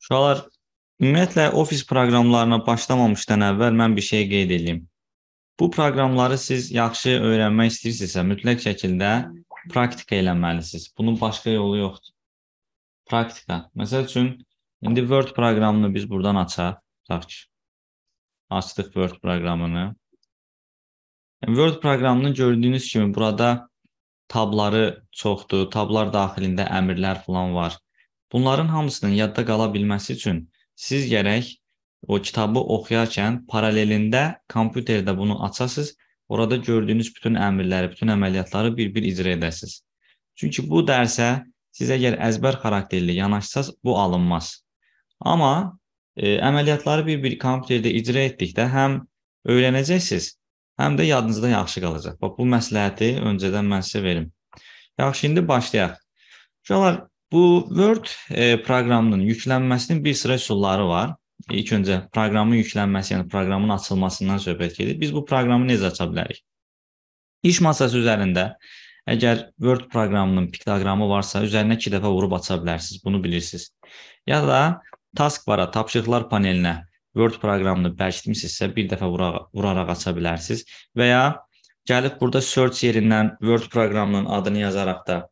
Uşaqlar, ümumiyyətlə ofis proqramlarına başlamamışdan əvvəl mən bir şey qeyd edeyim. Bu proqramları siz yaxşı öyrənmək istəyirsinizsə, mütləq şəkildə praktika eləməlisiniz. Bunun başqa yolu yoxdur. Praktika. Məsəl üçün, indi Word proqramını biz buradan açaq. Tutaq ki, açdıq Word proqramını. Word proqramını gördüyünüz kimi burada tabları çoxdur, tablar daxilində əmrlər falan var. Bunların hamısının yadda qala bilməsi üçün siz gərək o kitabı oxuyarkən paralelində kompüterdə bunu açasınız, orada gördüyünüz bütün əmrləri, bütün əməliyyatları bir-bir icra edəsiniz. Çünki bu dərsə siz əgər əzbər xarakterli yanaşsaz, bu alınmaz. Amma e, əməliyyatları bir-bir kompüterdə icra etdikdə həm öyrənəcəksiniz, həm də yadınızda yaxşı qalacaq. Bax, bu məsləhəti öncədən mən sizə verim. Yaxşı, indi başlayaq. Uşaqlar, Bu Word e, proqramının yüklənməsinin bir sıra üsulları var. İlk öncə proqramın yüklənməsi, yəni proqramın açılmasından söhbət gedir. Biz bu proqramı necə aça bilərik? İş masası üzərində əgər Word proqramının piktoqramı varsa, üzərinə 2 dəfə vurub aça bilərsiniz. Bunu bilirsiniz. Ya da taskbara, tapşırıqlar panelinə Word proqramını bərkitmisinizsə, bir dəfə vuraraq, vuraraq aça bilərsiniz və ya gəlib burada search yerindən Word proqramının adını yazaraq da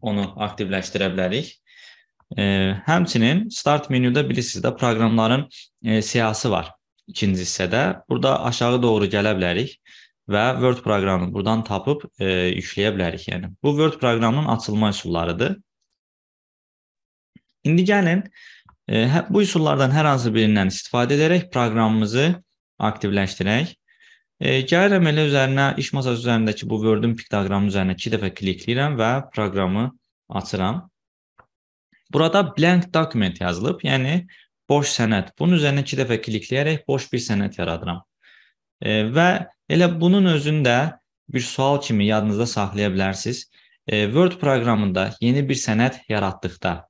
onu aktivləşdirə bilərik. E, həmçinin start menyuda bilirsiniz də proqramların e, siyahısı var ikinci hissədə. Burada aşağı doğru gələ bilərik və Word proqramını buradan tapıb e, yükləyə bilərik. Yəni bu Word proqramının açılma üsullarıdır. İndi gəlin e, bu üsullardan hər hansı birindən istifadə edərək proqramımızı aktivləşdirək. E, gəlirəm elə üzərinə, iş masası üzərindəki bu Word-ün piktoqramı üzərinə 2 dəfə klikləyirəm və proqramı açıram. Burada blank document yazılıb, yəni boş sənəd. Bunun üzərinə 2 dəfə klikləyərək boş bir sənəd yaradıram. E, və elə bunun özündə bir sual kimi yadınızda saxlaya bilərsiniz. E, Word proqramında yeni bir sənəd yaratdıqda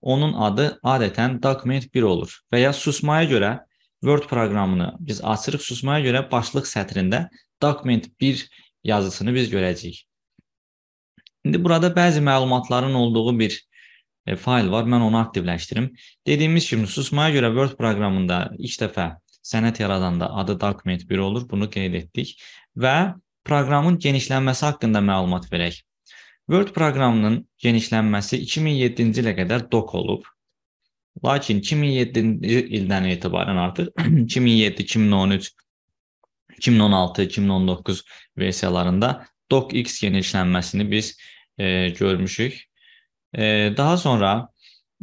onun adı adətən document 1 olur və ya susmaya görə Word proqramını biz açırıq susmaya görə başlıq sətrində document 1 yazısını biz görəcəyik. İndi burada bəzi məlumatların olduğu bir e, fayl var. Mən onu aktivləşdirim. Dediyimiz kimi susmaya görə Word proqramında ilk dəfə sənəd yaradanda adı document 1 olur. Bunu qeyd etdik və proqramın genişlənməsi haqqında məlumat verək. Word proqramının genişlənməsi 2007-ci ilə qədər doc olub. Lakin 2007-ci ildən etibarən artıq 2007, 2013, 2016, 2019 versiyalarında docx genişlənməsini biz e, görmüşük. E, daha sonra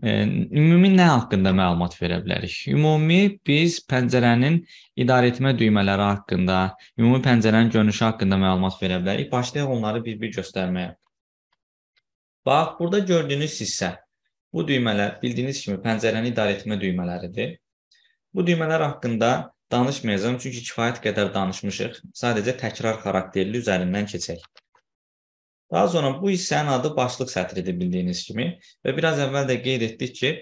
e, ümumi nə haqqında məlumat verə bilərik? Ümumi biz pəncərənin idarə etmə düymələri haqqında, ümumi pəncərənin görünüşü haqqında məlumat verə bilərik. Başlayaq onları bir-bir göstərməyə. Bax, burada gördüyünüz hissə Bu düymələr bildiyiniz kimi pəncərəni idarə etmə düymələridir. Bu düymələr haqqında danışmayacağam, çünki kifayət qədər danışmışıq. Sadəcə təkrar xarakterli üzərindən keçək. Daha sonra bu hissənin adı başlıq sətridir bildiyiniz kimi və biraz əvvəl də qeyd etdik ki,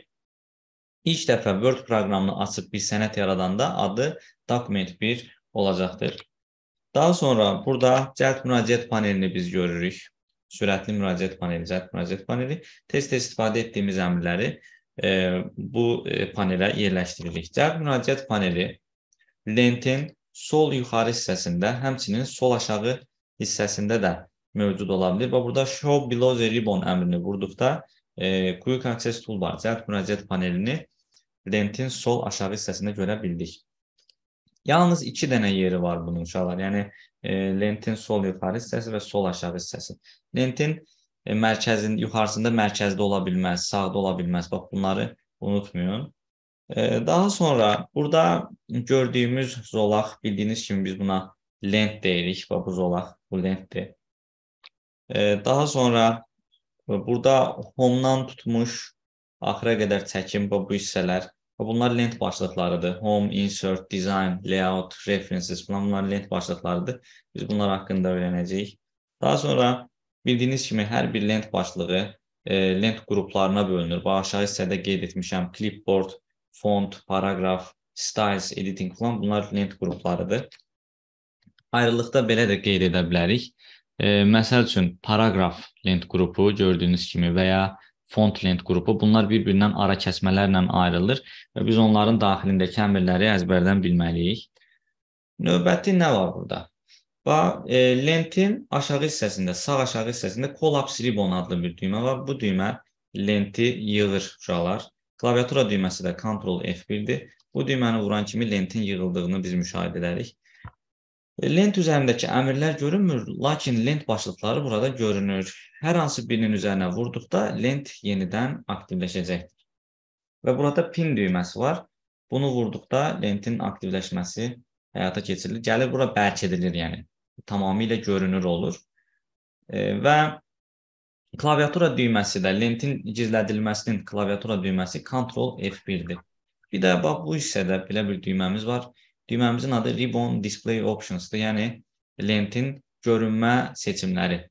ilk dəfə Word proqramını açıb bir sənəd yaradanda adı Document 1 olacaqdır. Daha sonra burada cəlb müraciət panelini biz görürük sürətli müraciət paneli, cəhd müraciət paneli tez-tez istifadə etdiyimiz əmrləri e, bu e, panelə yerləşdiririk. Cəhd müraciət paneli lentin sol yuxarı hissəsində, həmçinin sol aşağı hissəsində də mövcud ola bilər və burada show below the ribbon əmrini vurduqda e, quick access toolbar cəhd müraciət panelini lentin sol aşağı hissəsində görə bildik. Yalnız iki dənə yeri var bunun uşaqlar. Yəni e, lentin sol yuxarı hissəsi və sol aşağı hissəsi. Lentin e, mərkəzin yuxarısında mərkəzdə ola bilməz, sağda ola bilməz. Bax bunları unutmayın. E, daha sonra burada gördüyümüz zolaq bildiyiniz kimi biz buna lent deyirik. Bax bu zolaq bu lentdir. E, daha sonra burada home-dan tutmuş axıra qədər çəkim bu hissələr Bunlar lent başlıqlarıdır. Home, insert, design, layout, references falan bunlar lent başlıqlarıdır. Biz bunlar haqqında öyrənəcəyik. Daha sonra bildiyiniz kimi hər bir lent başlığı e, lent qruplarına bölünür. Bu aşağı hissədə qeyd etmişəm. Clipboard, font, paragraf, styles, editing falan bunlar lent qruplarıdır. Ayrılıqda belə də qeyd edə bilərik. E, məsəl üçün paragraf lent qrupu gördüyünüz kimi və ya font lent qrupu. Bunlar bir-birindən ara kəsmələrlə ayrılır və biz onların daxilindəki əmrləri əzbərdən bilməliyik. Növbəti nə var burada? Və e, lentin aşağı hissəsində, sağ aşağı hissəsində collapse ribbon adlı bir düymə var. Bu düymə lenti yığır uşaqlar. Klaviatura düyməsi də Ctrl F1-dir. Bu düyməni vuran kimi lentin yığıldığını biz müşahidə edirik. Lent üzərindəki əmrlər görünmür, lakin lent başlıqları burada görünür. Hər hansı birinin üzərinə vurduqda lent yenidən aktivləşəcəkdir. Və burada pin düyməsi var. Bunu vurduqda lentin aktivləşməsi həyata keçirilir. Gəlir bura bərk edilir, yəni tamamilə görünür olur. E, və klaviatura düyməsi də lentin gizlədilməsinin klaviatura düyməsi Ctrl F1-dir. Bir də bax bu hissədə belə bir düyməmiz var. Düyməmizin adı Ribbon Display Options'dır. Yəni lentin görünmə seçimləri.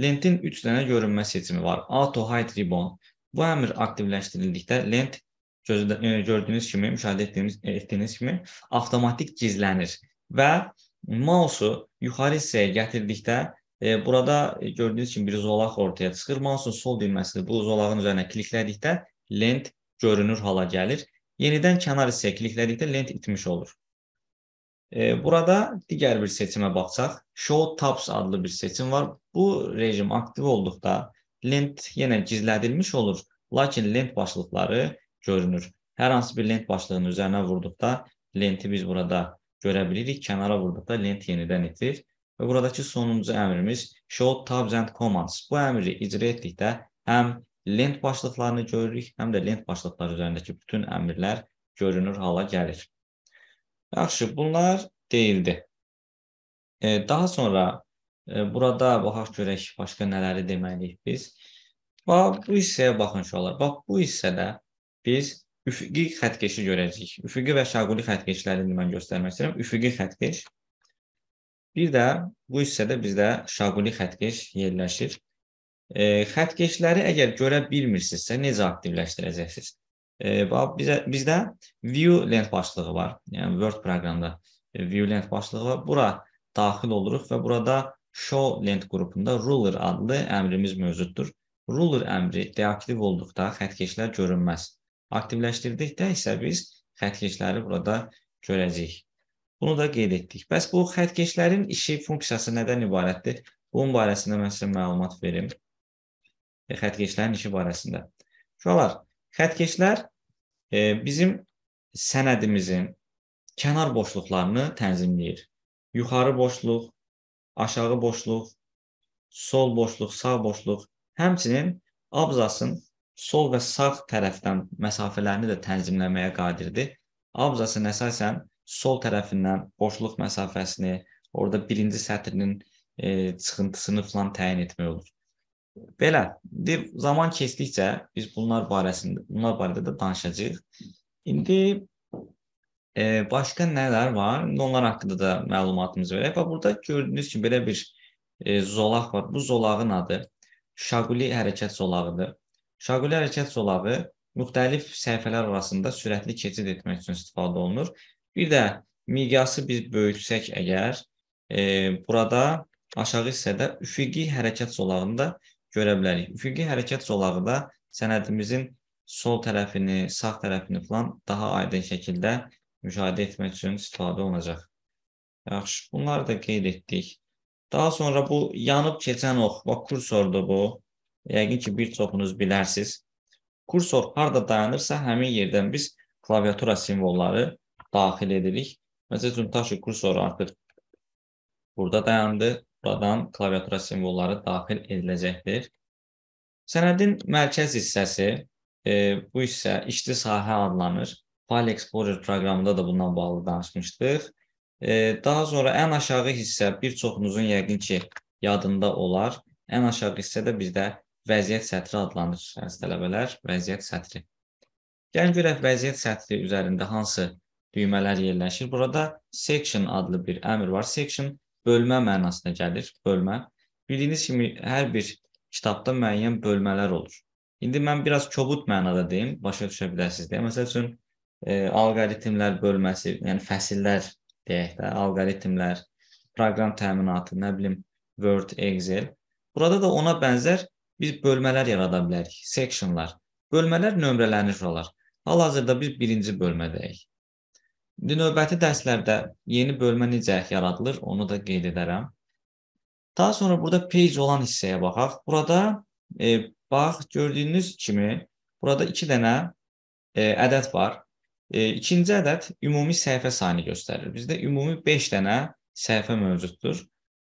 Lentin 3 dənə görünmə seçimi var. Auto Hide Ribbon. Bu əmr aktivləşdirildikdə lent gözdə, e, gördüyünüz kimi, müşahidə etdiyiniz, e, etdiyiniz kimi avtomatik gizlənir və mausu yuxarı hissəyə gətirdikdə e, burada gördüyünüz kimi bir zolaq ortaya çıxır. Mausun sol düyməsini bu zolağın üzərinə kliklədikdə lent görünür hala gəlir. Yenidən kənar hissəyə kliklədikdə lent itmiş olur. Burada digər bir seçimə baxsaq, Show Tabs adlı bir seçim var. Bu rejim aktiv olduqda lent yenə gizlədilmiş olur, lakin lent başlıqları görünür. Hər hansı bir lent başlığının üzərinə vurduqda lenti biz burada görə bilirik. Kənara vurduqda lent yenidən itir. Və buradakı sonuncu əmrimiz Show Tabs and Commands. Bu əmri icra etdikdə həm lent başlıqlarını görürük, həm də lent başlıqları üzərindəki bütün əmrlər görünür hala gəlir. Yaxşı, bunlar deyildi. E, daha sonra e, burada baxaq görək başqa nələri deməliyik biz. Bax, bu hissəyə baxın uşaqlar. Bax, bu hissədə biz üfüqi xəttkeşi görəcəyik. Üfüqi və şaquli xəttkeşlərini mən göstərmək istəyirəm. Üfüqi xəttkeş. Bir də bu hissədə bizdə şaquli xəttkeş yerləşir. E, xəttkeşləri əgər görə bilmirsinizsə necə aktivləşdirəcəksiniz? E, bizə bizdə view lent başlığı var. Yəni Word proqramında e, view lent başlığı var. Bura daxil oluruq və burada show lent qrupunda ruler adlı əmrimiz mövcuddur. Ruler əmri deaktiv olduqda xəttkeşlər görünməz. Aktivləşdirdikdə isə biz xəttkeşləri burada görəcəyik. Bunu da qeyd etdik. Bəs bu xəttkeşlərin işi, funksiyası nədən ibarətdir? Bunun barəsində mən sizə məlumat verim. E, xəttkeşlərin işi barəsində. Uşaqlar, xəttkeşlər e, bizim sənədimizin kənar boşluqlarını tənzimləyir. Yuxarı boşluq, aşağı boşluq, sol boşluq, sağ boşluq, həmçinin abzasın sol və sağ tərəfdən məsafələrini də tənzimləməyə qadirdir. Abzasın əsasən sol tərəfindən boşluq məsafəsini, orada birinci sətrinin e, çıxıntısını falan təyin etmək olur. Belə, zaman keçdikcə biz bunlar barəsində, bunlar barədə də danışacağıq. İndi e, başqa nələr var? İndi onlar haqqında da məlumatımızı verək. Və burada gördüyünüz kimi belə bir e, zolaq var. Bu zolağın adı Şaquli hərəkət zolağıdır. Şaquli hərəkət zolağı müxtəlif səhifələr arasında sürətli keçid etmək üçün istifadə olunur. Bir də miqyası biz böyütsək əgər, e, burada aşağı hissədə üfüqi hərəkət zolağında görə bilərik. Üfüqi hərəkət zolağı da sənədimizin sol tərəfini, sağ tərəfini falan daha aydın şəkildə müşahidə etmək üçün istifadə olunacaq. Yaxşı, bunları da qeyd etdik. Daha sonra bu yanıb keçən ox, bax kursordur bu. Yəqin ki, bir çoxunuz bilərsiniz. Kursor harada dayanırsa, həmin yerdən biz klaviatura simvolları daxil edirik. Məsəl üçün, taşı kursor artıq burada dayandı. Buradan klaviatura simvolları daxil ediləcəkdir. Sənədin mərkəz hissəsi, e, bu hissə işçi sahə adlanır. File Explorer proqramında da bundan bağlı danışmışdıq. E, daha sonra ən aşağı hissə bir çoxunuzun yəqin ki, yadında olar. Ən aşağı hissədə bizdə vəziyyət sətri adlanır. Əziz tələbələr, vəziyyət sətri. Gəlin görək vəziyyət sətri üzərində hansı düymələr yerləşir. Burada section adlı bir əmr var. Section bölmə mənasına gəlir, bölmə. Bildiyiniz kimi hər bir kitabda müəyyən bölmələr olur. İndi mən biraz kobud mənada deyim, başa düşə bilərsiniz deyə. Məsəl üçün e, alqoritmlər bölməsi, yəni fəsillər deyək də, alqoritmlər, proqram təminatı, nə bilim, Word, Excel. Burada da ona bənzər biz bölmələr yarada bilərik, sectionlar. Bölmələr nömrələnir olar. Hal-hazırda biz birinci bölmədəyik. İndi növbəti dərslərdə yeni bölmə necə yaradılır, onu da qeyd edərəm. Daha sonra burada page olan hissəyə baxaq. Burada e, bax gördüyünüz kimi burada 2 dənə e, ədəd var. E, ikinci ədəd ümumi səhifə sayını göstərir. Bizdə ümumi 5 dənə səhifə mövcuddur.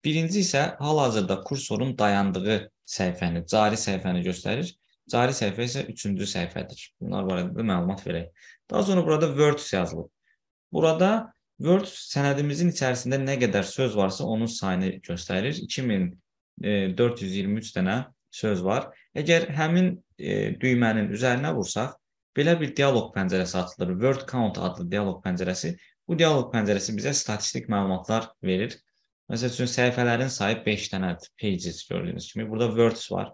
Birinci isə hal-hazırda kursorun dayandığı səhifəni, cari səhifəni göstərir. Cari səhifə isə üçüncü səhifədir. Bunlar barədə də məlumat verək. Daha sonra burada Words yazılıb. Burada Word sənədimizin içərisində nə qədər söz varsa onun sayını göstərir. 2423 dənə söz var. Əgər həmin e, düymənin üzərinə vursaq, belə bir dialoq pəncərəsi açılır. Word count adlı dialoq pəncərəsi. Bu dialoq pəncərəsi bizə statistik məlumatlar verir. Məsəl üçün səhifələrin sayı 5 dənədir. Pages gördüyünüz kimi. Burada words var.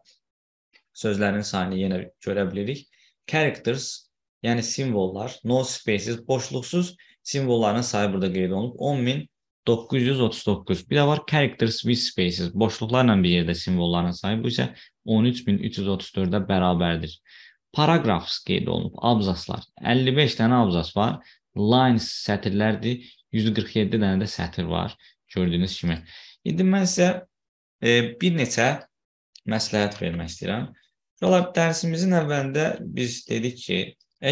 Sözlərin sayını yenə görə bilirik. Characters, yəni simvollar, no spaces, boşluqsuz simvolların sayı burada qeyd olunub. 10939. Bir də var characters with spaces, boşluqlarla bir yerdə simvolların sayı. Bu isə 13334-ə bərabərdir. Paragraphs qeyd olunub, abzaslar. 55 dənə abzas var. Lines sətirlərdir. 147 dənə də sətir var gördüyünüz kimi. İndi mən sizə e, bir neçə məsləhət vermək istəyirəm. Yola dərsimizin əvvəlində biz dedik ki,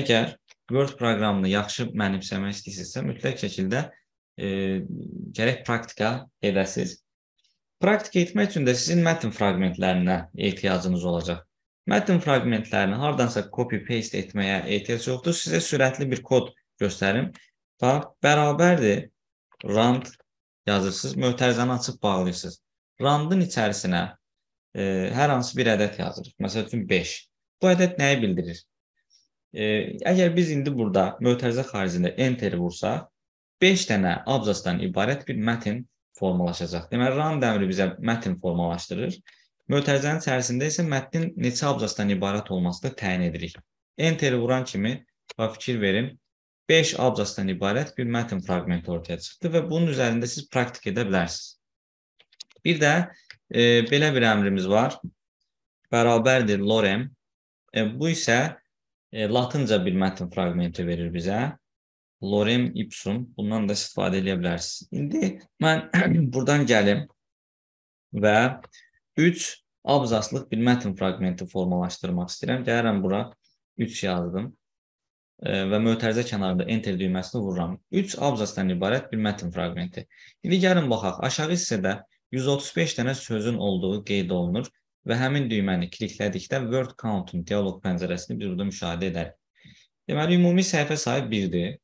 əgər Word proqramını yaxşı mənimsəmək istəyirsinizsə, mütləq şəkildə e, gərək praktika edəsiniz. Praktika etmək üçün də sizin mətn fraqmentlərinə ehtiyacınız olacaq. Mətn fraqmentlərini hardansa copy-paste etməyə ehtiyac yoxdur. Sizə sürətli bir kod göstərim. Bax, bərabərdir rand yazırsınız, mötərizəni açıb bağlayırsınız. Randın içərisinə e, hər hansı bir ədəd yazırıq. Məsəl üçün 5. Bu ədəd nəyi bildirir? E, əgər biz indi burada mötərizə xaricində enteri vursaq, 5 dənə abzasdan ibarət bir mətn formalaşacaq. Deməli, rand əmri bizə mətn formalaşdırır. Mötərizənin içərisində isə mətnin neçə abzasdan ibarət olmasını təyin edirik. Enteri vuran kimi fikir verin, 5 abzasdan ibarət bir mətn fraqmenti ortaya çıxdı və bunun üzərində siz praktik edə bilərsiniz. Bir də e, belə bir əmrimiz var. Bərabərdir lorem. E, bu isə e, latınca bir mətn fraqmenti verir bizə. Lorem ipsum. Bundan da istifadə edə bilərsiniz. İndi mən buradan gəlim və 3 abzaslıq bir mətn fraqmenti formalaşdırmaq istəyirəm. Gəlirəm bura 3 yazdım və mötərizə kənarında enter düyməsini vururam. 3 abzasdan ibarət bir mətn fraqmenti. İndi gəlin baxaq. Aşağı hissədə 135 dənə sözün olduğu qeyd olunur və həmin düyməni kliklədikdə word count-un dialoq pəncərəsini biz burada müşahidə edərik. Deməli, ümumi səhifə sayı 1-dir.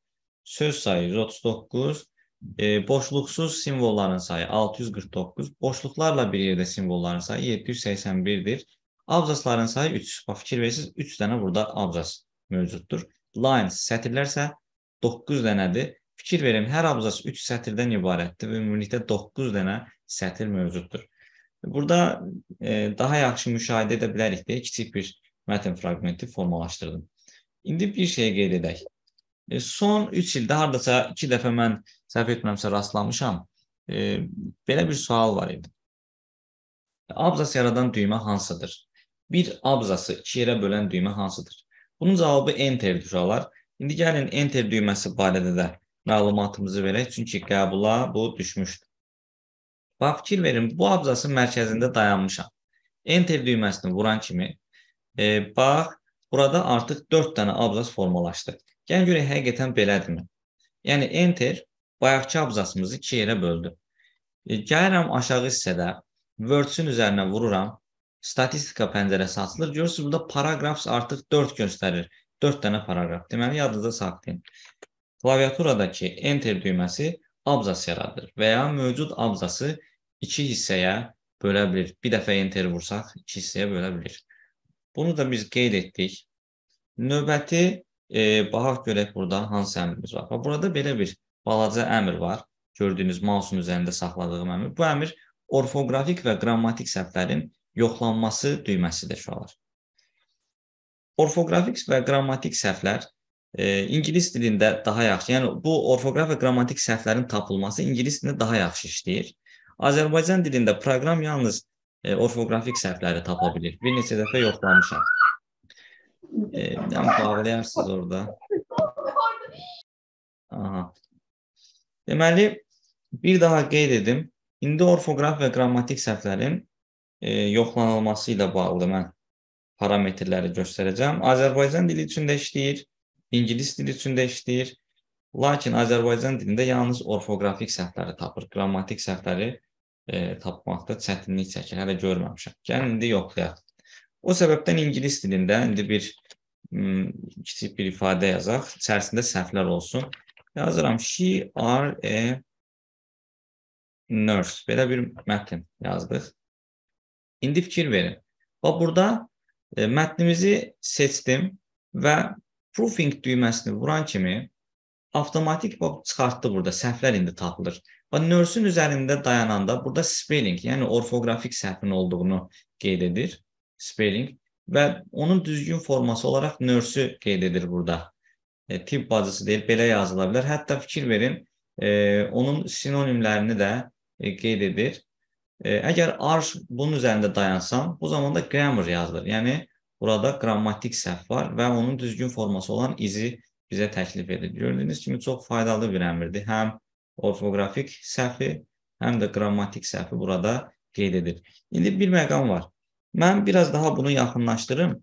Söz sayı 139, e, boşluqsuz simvolların sayı 649, boşluqlarla bir yerdə simvolların sayı 781-dir. Abzasların sayı 3. Bax, fikir verirsiniz, 3 dənə burada abzas mövcuddur lines sətirlərsə 9 dənədir. Fikir verin, hər abzas 3 sətirdən ibarətdir və ümumilikdə 9 dənə sətir mövcuddur. Burada e, daha yaxşı müşahidə edə bilərik deyə kiçik bir mətn fraqmenti formalaşdırdım. İndi bir şey qeyd edək. E, son 3 ildə hardasa 2 dəfə mən səhv etmirəmsə rastlamışam. E, belə bir sual var idi. Abzas yaradan düymə hansıdır? Bir abzası 2 yerə bölən düymə hansıdır? Bunun cavabı enterdir uşaqlar. İndi gəlin enter düyməsi barədə də məlumatımızı verək, çünki qəbula bu düşmüşdür. Bax, fikir verin, bu abzasın mərkəzində dayanmışam. Enter düyməsini vuran kimi, e, bax, burada artıq 4 dənə abzas formalaşdı. Gəlin görək, həqiqətən belədirmi? Yəni, enter bayaqki abzasımızı iki yerə böldü. E, gəlirəm aşağı hissədə, Words-ün üzərinə vururam statistika pəncərəsi açılır. Görürsünüz burada paragrafs artıq 4 göstərir. 4 dənə paragraf. Deməli yadınızda saxlayın. Klaviaturadakı enter düyməsi abzas yaradır və ya mövcud abzası 2 hissəyə bölə bilir. Bir dəfə enter vursaq 2 hissəyə bölə bilir. Bunu da biz qeyd etdik. Növbəti e, baxaq görək burada hansı əmrimiz var. Burada belə bir balaca əmr var. Gördüyünüz mausun üzərində saxladığım əmr. Bu əmr orfoqrafik və qrammatik səhvlərin yoxlanması düyməsidir uşaqlar. Orfoqrafik və qrammatik səhvlər e, ingilis dilində daha yaxşı, yəni bu orfoqraf və qrammatik səhvlərin tapılması ingilis dilində daha yaxşı işləyir. Azərbaycan dilində proqram yalnız e, orfoqrafik səhvləri tapa bilir. Bir neçə dəfə yoxlamışam. E, yəni bağlayarsınız orada. Aha. Deməli, bir daha qeyd edim. İndi orfoqraf və qrammatik səhvlərin e, yoxlanılması ilə bağlı mən parametrləri göstərəcəm. Azərbaycan dili üçün də işləyir, ingilis dili üçün də işləyir. Lakin Azərbaycan dilində yalnız orfoqrafik səhvləri tapır, qrammatik səhvləri e, tapmaqda çətinlik çəkir. Hələ görməmişəm. Gəlin indi yoxlayaq. O səbəbdən ingilis dilində indi bir m, kiçik bir ifadə yazaq. İçərisində səhvlər olsun. Yazıram she are a nurse. Belə bir mətn yazdıq. İndi fikir verin. Bax burada e, mətnimizi seçdim və proofing düyməsini vuran kimi avtomatik bax çıxartdı burada. Səhvlər indi tapılır. Və nurse-ün üzərində dayananda burada spelling, yəni orfoqrafik səhvin olduğunu qeyd edir. Spelling və onun düzgün forması olaraq nurse-ü qeyd edir burada. E, tip bacısı deyil, belə yazıla bilər. Hətta fikir verin, e, onun sinonimlərini də e, qeyd edir. E, əgər ar bunun üzərində dayansam, bu zaman da grammar yazılır. Yəni burada qrammatik səhv var və onun düzgün forması olan izi bizə təklif edir. Gördüyünüz kimi çox faydalı bir əmrdir. Həm orfoqrafik səhvi, həm də qrammatik səhvi burada qeyd edir. İndi bir məqam var. Mən biraz daha bunu yaxınlaşdırım.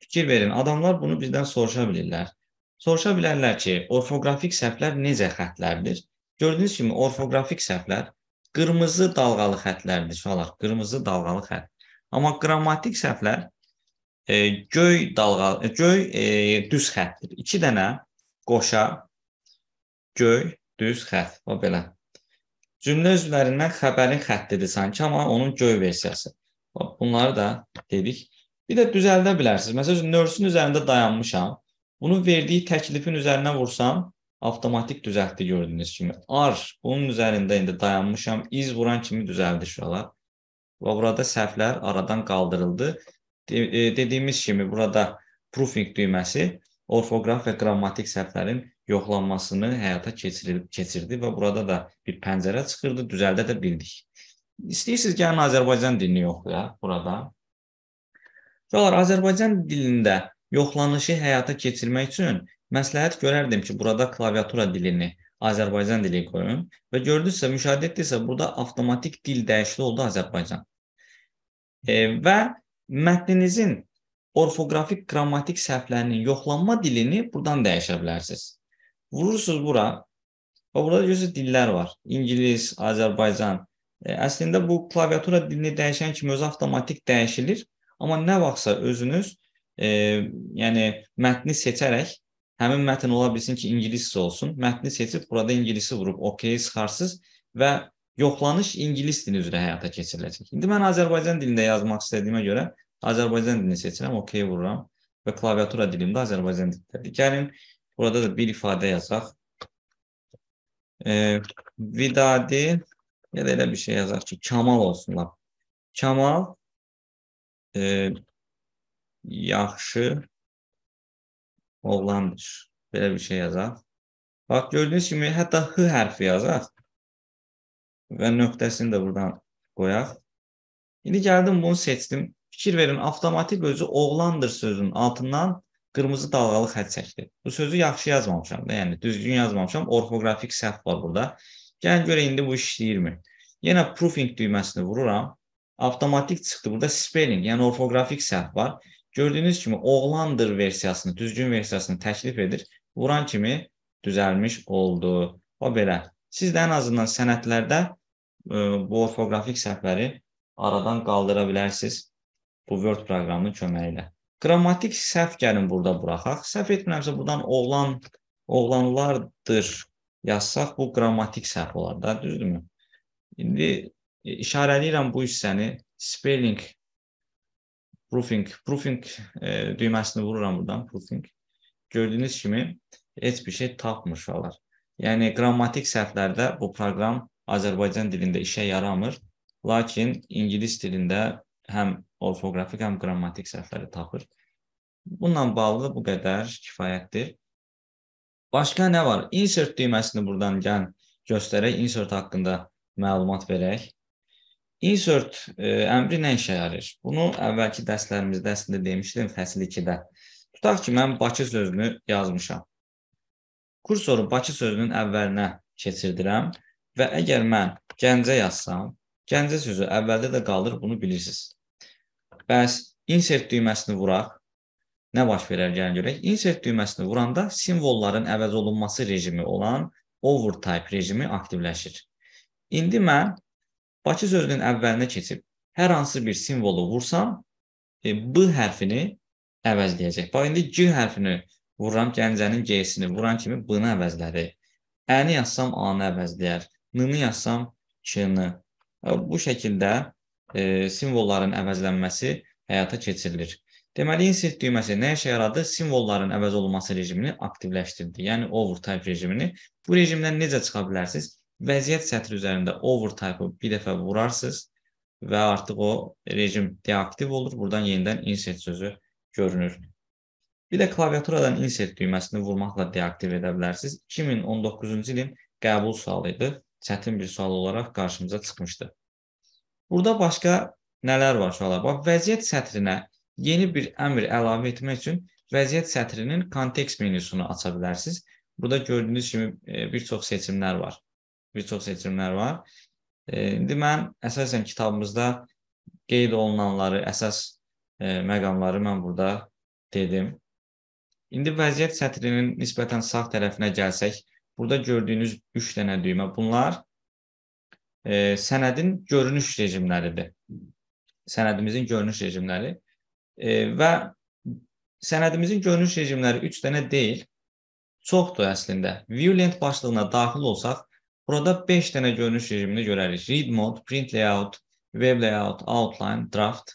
Fikir verin, adamlar bunu bizdən soruşa bilirlər. Soruşa bilərlər ki, orfoqrafik səhvlər necə xətlərdir? Gördüyünüz kimi orfoqrafik səhvlər qırmızı dalğalı xətlərdir, uşaqlar, qırmızı dalğalı xətt. Amma qrammatik səhvlər e, göy dalğa, e, göy e, düz xəttdir. 2 dənə qoşa göy düz xətt. O belə. Cümlə üzvlərindən xəbərin xəttidir sanki, amma onun göy versiyası. Bunları da dedik. Bir də düzəldə bilərsiniz. Məsələn, nörsün üzərində dayanmışam. Bunu verdiyi təklifin üzərinə vursam, avtomatik düzəltdi gördüyünüz kimi. Ar bunun üzərində indi dayanmışam. İz vuran kimi düzəldi şuralar. Və burada səhvlər aradan qaldırıldı dediyimiz kimi burada proofing düyməsi orfoqraf və qrammatik səhvlərin yoxlanmasını həyata keçirilib keçirdi və burada da bir pəncərə çıxırdı, düzəldə də bildik. İstəyirsiniz gəlin Azərbaycan dilini yoxlayaq burada. Uşaqlar Azərbaycan dilində yoxlanışı həyata keçirmək üçün məsləhət görərdim ki, burada klaviatura dilini Azərbaycan dili qoyun və gördünüzsə, müşahidə etdinizsə, burada avtomatik dil dəyişikliyi oldu Azərbaycan. E, və mətninizin orfoqrafik qrammatik səhvlərinin yoxlanma dilini buradan dəyişə bilərsiniz. Vurursunuz bura və burada görürsünüz dillər var. İngilis, Azərbaycan. E, əslində bu klaviatura dilini dəyişən kimi özü avtomatik dəyişilir. Amma nə vaxtsa özünüz e, yəni mətni seçərək həmin mətn ola bilsin ki, ingiliscə olsun. Mətni seçib burada ingilisi vurub OK sıxarsınız və yoxlanış ingilis dili üzrə həyata keçiriləcək. İndi mən Azərbaycan dilində yazmaq istədiyimə görə Azərbaycan dilini seçirəm, OK vururam və klaviatura dilimdə Azərbaycan dilidir. Gəlin burada da bir ifadə yazaq. E, Vidadi ya da elə bir şey yazaq ki, Kamal olsun lap. Kamal e, yaxşı oğlandır. Belə bir şey yazaq. Bax gördüyünüz kimi hətta H hərfi yazaq və nöqtəsini də buradan qoyaq. İndi gəldim bunu seçdim. Fikir verin, avtomatik özü oğlandır sözünün altından qırmızı dalğalı xətt çəkdi. Bu sözü yaxşı yazmamışam da, yəni düzgün yazmamışam. Orfoqrafik səhv var burada. Gəlin görə indi bu işləyirmi? Yenə proofing düyməsini vururam. Avtomatik çıxdı. Burada spelling, yəni orfoqrafik səhv var. Gördüyünüz kimi oğlandır versiyasını, düzgün versiyasını təklif edir. Vuran kimi düzəlmiş oldu. O belə. Siz də ən azından sənədlərdə e, bu orfoqrafik səhvləri aradan qaldıra bilərsiniz bu Word proqramının köməyi ilə. Qrammatik səhv gəlin burada buraxaq. Səhv etmirəmsə buradan oğlan, oğlanlardır yazsaq bu qrammatik səhv olar da, düzdürmü? İndi işarələyirəm bu hissəni spelling proofing, proofing e, düyməsini vururam buradan, proofing. Gördüyünüz kimi heç bir şey tapmır olar. Yəni qrammatik səhvlərdə bu proqram Azərbaycan dilində işə yaramır, lakin ingilis dilində həm orfoqrafik, həm qrammatik səhvləri tapır. Bununla bağlı bu qədər kifayətdir. Başqa nə var? Insert düyməsini buradan gəl göstərək, insert haqqında məlumat verək. Insert e, əmri nə işə yarayır? Bunu əvvəlki dərslərimizdə əslində demişdim, fəsil 2-də. Tutaq ki, mən Bakı sözünü yazmışam. Kursoru Bakı sözünün əvvəlinə keçirdirəm və əgər mən Gəncə yazsam, Gəncə sözü əvvəldə də qalır, bunu bilirsiniz. Bəs insert düyməsini vuraq, nə baş verər gəlin görək. Insert düyməsini vuranda simvolların əvəz olunması rejimi olan overtype rejimi aktivləşir. İndi mən Bakı sözünün əvvəlinə keçib hər hansı bir simvolu vursam, e, B hərfini əvəzləyəcək. Bax, indi G hərfini vururam, Gəncənin G-sini vuran kimi B-ni əvəzlədi. Ə-ni yazsam A-nı əvəzləyər. N-ni yazsam Ç-ni. E, bu şəkildə e, simvolların əvəzlənməsi həyata keçirilir. Deməli, insert düyməsi nə işə yaradı? Simvolların əvəz olunması rejimini aktivləşdirdi. Yəni overtype rejimini. Bu rejimdən necə çıxa bilərsiniz? vəziyyət sətri üzərində overtype-ı bir dəfə vurarsınız və artıq o rejim deaktiv olur. Buradan yenidən insert sözü görünür. Bir də klaviaturadan insert düyməsini vurmaqla deaktiv edə bilərsiniz. 2019-cu ilin qəbul sualı idi. Çətin bir sual olaraq qarşımıza çıxmışdı. Burada başqa nələr var suallar? Bax, vəziyyət sətrinə yeni bir əmr əlavə etmək üçün vəziyyət sətrinin kontekst menüsünü aça bilərsiniz. Burada gördüyünüz kimi e, bir çox seçimlər var bir çox seçimlər var. E, indi mən əsasən kitabımızda qeyd olunanları, əsas e, məqamları mən burada dedim. İndi vəziyyət sətrinin nisbətən sağ tərəfinə gəlsək, burada gördüyünüz 3 dənə düymə bunlar e, sənədin görünüş rejimləridir. Sənədimizin görünüş rejimləri e, və sənədimizin görünüş rejimləri 3 dənə deyil, çoxdur əslində. Viewlent başlığına daxil olsaq, Burada 5 dənə görünüş rejimini görərik. Read mode, print layout, web layout, outline, draft.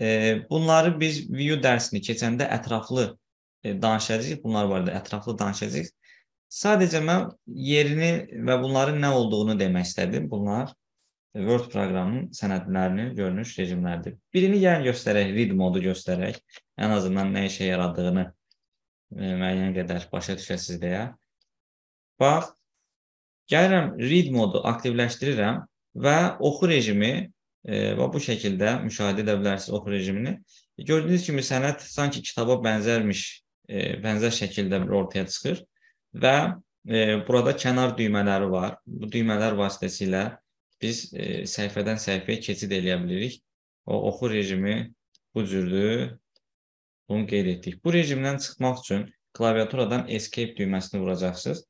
E, bunları biz view dərsini keçəndə ətraflı danışacağıq. Bunlar barədə ətraflı danışacağıq. Sadəcə mən yerini və bunların nə olduğunu demək istədim. Bunlar Word proqramının sənədlərinin görünüş rejimləridir. Birini yəni göstərək, read modu göstərək. Ən azından nə işə yaradığını e, müəyyən qədər başa düşəsiz deyə. Bax, Gəlirəm read modu aktivləşdirirəm və oxu rejimi e, və bu şəkildə müşahidə edə bilərsiniz oxu rejimini. Gördüyünüz kimi sənəd sanki kitaba bənzərmiş, e, bənzər şəkildə ortaya çıxır və e, burada kənar düymələri var. Bu düymələr vasitəsilə biz e, səhifədən səhifəyə keçid eləyə bilirik. O oxu rejimi bu cürdür. Bunu qeyd etdik. Bu rejimdən çıxmaq üçün klaviaturadan escape düyməsini vuracaqsınız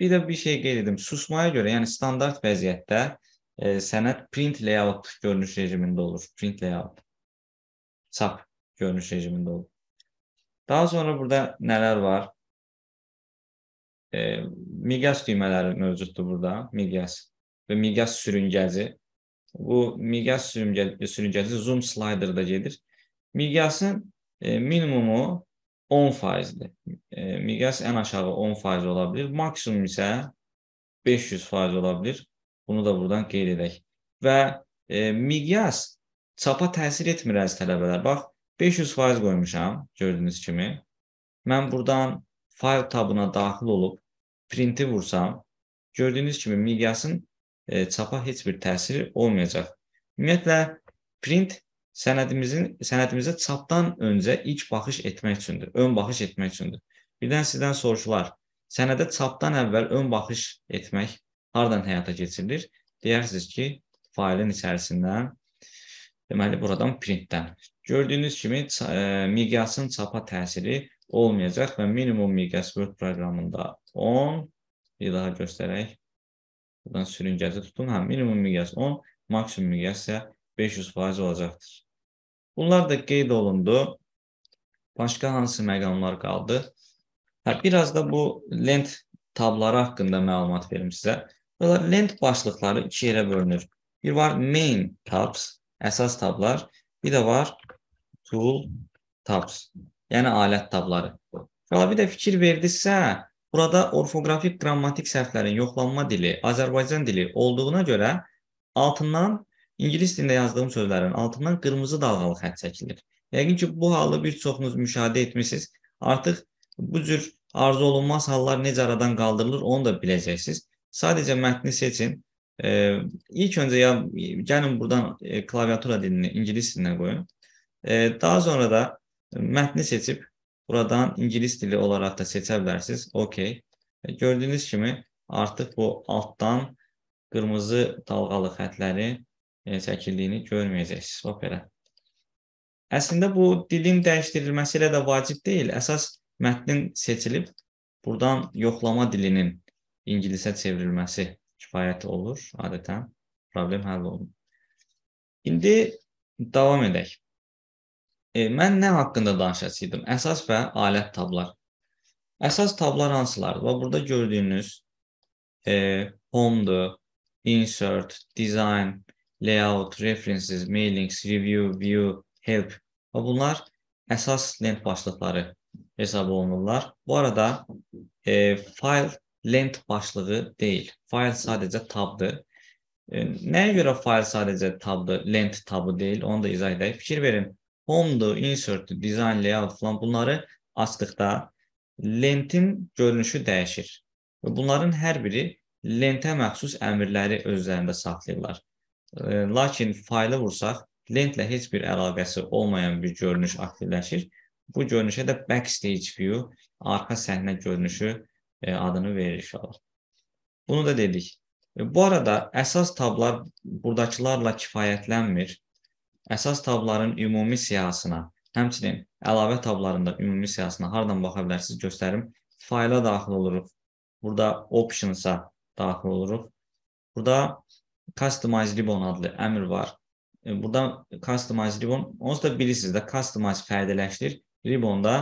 Bir də bir şey qeyd edim. Susmaya görə, yəni standart vəziyyətdə e, sənəd print layout görünüş rejimində olur. Print layout. Çap görünüş rejimində olur. Daha sonra burada nələr var? E, miqyas düymələri mövcuddur burada. Miqyas və miqyas sürüngəci. Bu miqyas sürüngəci zoom sliderda gedir. Miqyasın e, minimumu 10%dir. E, miqyas ən aşağı 10% ola bilər, maksimum isə 500% ola bilər. Bunu da buradan qeyd edək. Və e, miqyas çapa təsir etmir əziz tələbələr. Bax, 500% qoymuşam, gördüyünüz kimi. Mən buradan fayl tabına daxil olub printi vursam, gördüyünüz kimi miqyasın e, çapa heç bir təsiri olmayacaq. Ümumiyyətlə, print sənədimizin sənədimizə çapdan öncə ilk baxış etmək üçündür, ön baxış etmək üçündür. Birdən sizdən soruşular, sənədə çapdan əvvəl ön baxış etmək hardan həyata keçirilir? Deyərsiniz ki, faylın içərisindən, deməli buradan printdən. Gördüyünüz kimi e, miqyasın çapa təsiri olmayacaq və minimum miqyas Word proqramında 10, bir daha göstərək. Buradan sürüngəci tutun. Hə, minimum miqyas 10, maksimum miqyas isə 500% olacaqdır. Bunlar da qeyd olundu. Başqa hansı məqamlar qaldı? Hə, biraz da bu lent tabları haqqında məlumat verim sizə. Bunlar lent başlıqları iki yerə bölünür. Bir var main tabs, əsas tablar. Bir də var tool tabs, yəni alət tabları. Bir də fikir verdinizsə, burada orfoqrafik qrammatik səhvlərin yoxlanma dili Azərbaycan dili olduğuna görə altından İngilis dilində yazdığım sözlərin altından qırmızı dalğalı xətt çəkilir. Yəqin ki, bu halı bir çoxunuz müşahidə etmisiniz. Artıq bu cür arzu olunmaz hallar necə aradan qaldırılır, onu da biləcəksiniz. Sadəcə mətni seçin. E, ilk öncə ya gəlin buradan e, klaviatura dilini ingilis dilinə qoyun. Daha sonra da mətni seçib buradan ingilis dili olaraq da seçə bilərsiniz. OK. E, gördüyünüz kimi artıq bu altdan qırmızı dalğalı xətləri e, çəkildiyini görməyəcəksiniz. Bax belə. Əslində bu dilin dəyişdirilməsi ilə də vacib deyil. Əsas mətnin seçilib buradan yoxlama dilinin ingilisə çevrilməsi kifayət olur adətən. Problem həll olunur. İndi davam edək. E, mən nə haqqında danışacaqdım? Əsas və alət tablar. Əsas tablar hansılardır? Və burada gördüyünüz e, home-dur, insert, design, layout, references, mailings, review, view, help və bunlar əsas lent başlıqları hesab olunurlar. Bu arada e, file lent başlığı deyil. File sadəcə tabdır. E, nəyə görə file sadəcə tabdır, lent tabı deyil? Onu da izah edək. Fikir verin. Home-dur, insert-dur, design, layout falan bunları açdıqda lentin görünüşü dəyişir. Və bunların hər biri lentə məxsus əmrləri öz üzərində saxlayırlar. Lakin faylı vursaq, lentlə heç bir əlaqəsi olmayan bir görünüş aktivləşir. Bu görünüşə də backstage view, arxa səhnə görünüşü e, adını verir inşallah. Bunu da dedik. E, bu arada əsas tablar buradakılarla kifayətlənmir. Əsas tabların ümumi siyahısına, həmçinin əlavə tablarında ümumi siyahısına hardan baxa bilərsiniz göstərim. Fayla daxil oluruq. Burada options'a daxil oluruq. Burada Customize Ribbon adlı əmr var. E, burada Customize Ribbon, onsuz da bilirsiniz də Customize fərdiləşdir. Ribbon da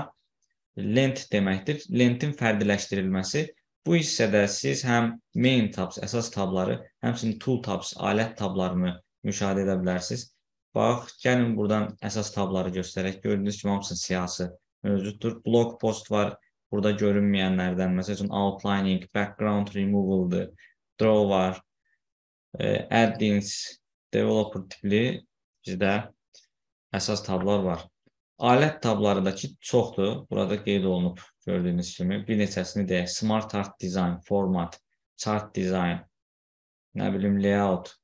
lent deməkdir. Lentin fərdiləşdirilməsi. Bu hissədə siz həm main tabs, əsas tabları, həmçinin tool tabs, alət tablarını müşahidə edə bilərsiniz. Bax, gəlin buradan əsas tabları göstərək. Gördüyünüz kimi hamısının siyahısı mövcuddur. Blog post var. Burada görünməyənlərdən, məsəl üçün outlining, background removal'dır, draw var, e, add-ins, developer tipli bizdə əsas tablar var. Alət tablarındakı çoxdur. Burada qeyd olunub gördüyünüz kimi. Bir neçəsini deyək. Smart Art Design, Format, Chart Design, nə bilim layout.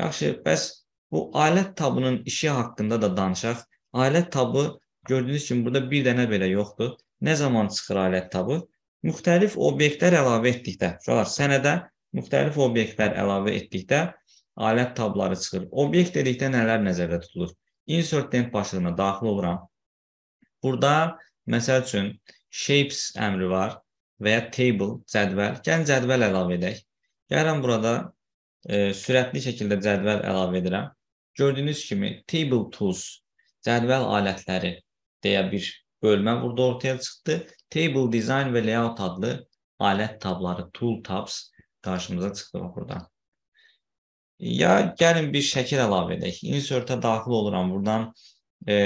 Yaxşı, bəs bu alət tabının işi haqqında da danışaq. Alət tabı gördüyünüz kimi burada bir dənə belə yoxdur. Nə zaman çıxır alət tabı? Müxtəlif obyektlər əlavə etdikdə, uşaqlar, sənədə müxtəlif obyektlər əlavə etdikdə alət tabları çıxır. Obyekt dedikdə nələr nəzərdə tutulur? Insert lent başlığına daxil oluram. Burada məsəl üçün shapes əmri var və ya table, cədvəl. Gəlin cədvəl əlavə edək. Gəlirəm burada e, sürətli şəkildə cədvəl əlavə edirəm. Gördüyünüz kimi table tools, cədvəl alətləri deyə bir bölmə burada ortaya çıxdı. Table Design və Layout adlı alət tabları, tool tabs qarşımıza çıxdı burada. Ya gəlin bir şəkil əlavə edək. Insert-ə daxil oluram. Buradan e,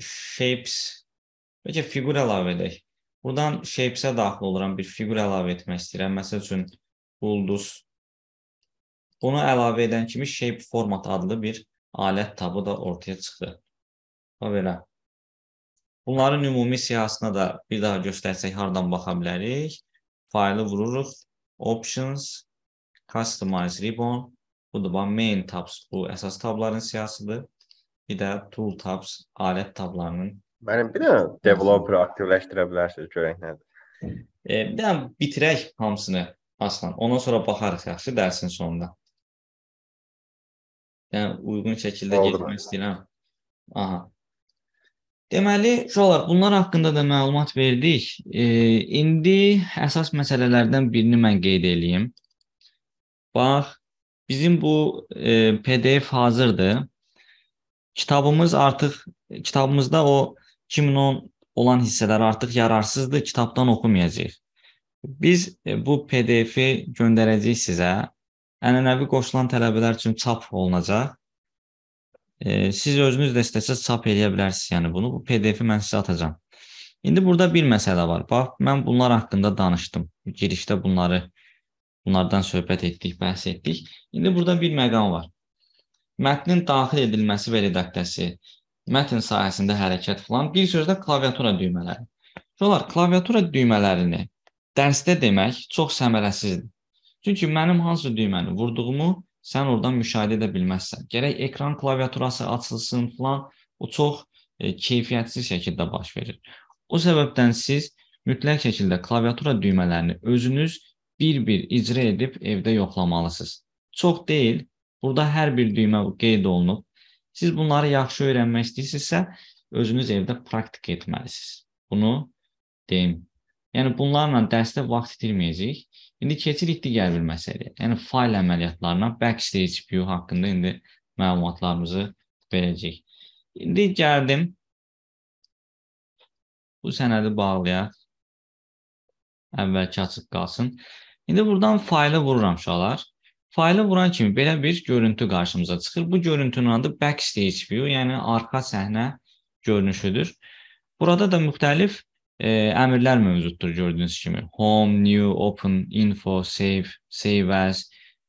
shapes bəlkə fiqur əlavə edək. Buradan shapes-ə daxil oluram. Bir fiqur əlavə etmək istəyirəm. Məsəl üçün ulduz. Bunu əlavə edən kimi shape format adlı bir alət tabı da ortaya çıxdı. Bax belə. Bunların ümumi siyahısına da bir daha göstərsək hardan baxa bilərik. Faylı vururuq. Options, Customize Ribbon. Budur, bax, Main Tabs bu əsas tabların siyahısıdır. Bir də Tool Tabs alət tablarının. Mənim bir də developer aktivləşdirə bilərsiniz, görək nədir. E, bir dənə bitirək hamısını aslan. Ondan sonra baxarıq yaxşı dərsin sonunda. Yəni uyğun şəkildə getmək istəyirəm. Aha. Deməli, uşaqlar, bunlar haqqında da məlumat verdik. E, indi əsas məsələlərdən birini mən qeyd eləyim. Bax, bizim bu e, PDF hazırdır. Kitabımız artıq kitabımızda o 2010 olan hissələr artıq yararsızdır, kitabdan oxumayacağıq. Biz e, bu PDF-i göndərəcəyik sizə. Ənənəvi qoşulan tələbələr üçün çap olunacaq. E, siz özünüz də istəsəz çap edə bilərsiniz, yəni bunu. Bu PDF-i mən sizə atacağam. İndi burada bir məsələ var. Bax, mən bunlar haqqında danışdım. Girişdə bunları bunlardan söhbət etdik, bəhs etdik. İndi burada bir məqam var. Mətnin daxil edilməsi və redaksiyası, mətn sahəsində hərəkət falan, bir sözlə klaviatura düymələri. Onlar klaviatura düymələrini dərsdə demək çox səmərəsizdir. Çünki mənim hansı düyməni vurduğumu sən oradan müşahidə edə bilməzsən. Gərək ekran klaviaturası açılsın falan, o çox e, keyfiyyətsiz şəkildə baş verir. O səbəbdən siz mütləq şəkildə klaviatura düymələrini özünüz bir-bir icra edib evdə yoxlamalısınız. Çox deyil, burada hər bir düymə qeyd olunub. Siz bunları yaxşı öyrənmək istəyirsinizsə, özünüz evdə praktik etməlisiniz. Bunu deyim. Yəni bunlarla dərsdə vaxt itirməyəcəyik. İndi keçirik digər bir məsələyə. Yəni fayl əməliyyatlarına Backstage View haqqında indi məlumatlarımızı verəcəyik. İndi gəldim. Bu sənədi bağlayaq. Əvvəlki açıq qalsın. İndi buradan faylı vururam uşaqlar. Faylı vuran kimi belə bir görüntü qarşımıza çıxır. Bu görüntünün adı Backstage View, yəni arxa səhnə görünüşüdür. Burada da müxtəlif əmrlər mövcuddur gördüyünüz kimi. Home, new, open, info, save, save as.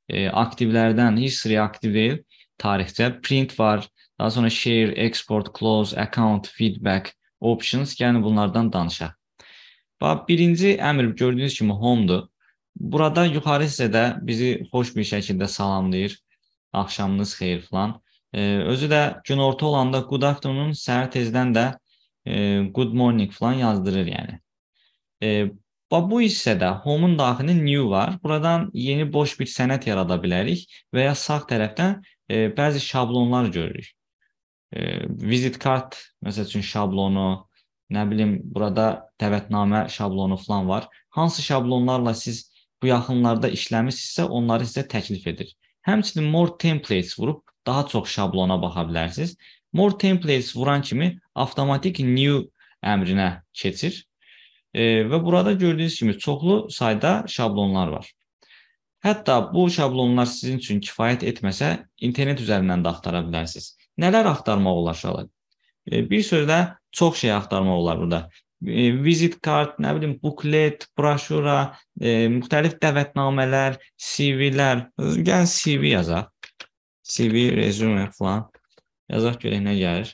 E, aktivlərdən history aktiv deyil, tarixçə print var. Daha sonra share, export, close, account, feedback, options, yəni bunlardan danışaq. Bax, birinci əmr gördüyünüz kimi home-dur. Burada yuxarı hissədə bizi xoş bir şəkildə salamlayır. Axşamınız xeyir falan. E, özü də günorta olanda good afternoon, səhər tezdən də e, good morning falan yazdırır yəni. E, bu hissədə home-un daxilində new var. Buradan yeni boş bir sənəd yarada bilərik və ya sağ tərəfdən e, bəzi şablonlar görürük. E, visit card məsəl üçün şablonu, nə bilim burada dəvətnamə şablonu falan var. Hansı şablonlarla siz bu yaxınlarda işləmisinizsə, onları sizə təklif edir. Həmçinin more templates vurub daha çox şablona baxa bilərsiniz. More templates vuran kimi avtomatik new əmrinə keçir. E, və burada gördüyünüz kimi çoxlu sayda şablonlar var. Hətta bu şablonlar sizin üçün kifayət etməsə, internet üzərindən də axtara bilərsiniz. Nələr axtarmaq olar uşaqlar? E, bir sözlə çox şey axtarmaq olar burada. E, visit kart, nə bilim, buklet, broşura, e, müxtəlif dəvətnamələr, CV-lər. Gəlin CV yazaq. CV, resume falan yazaq görək nə gəlir.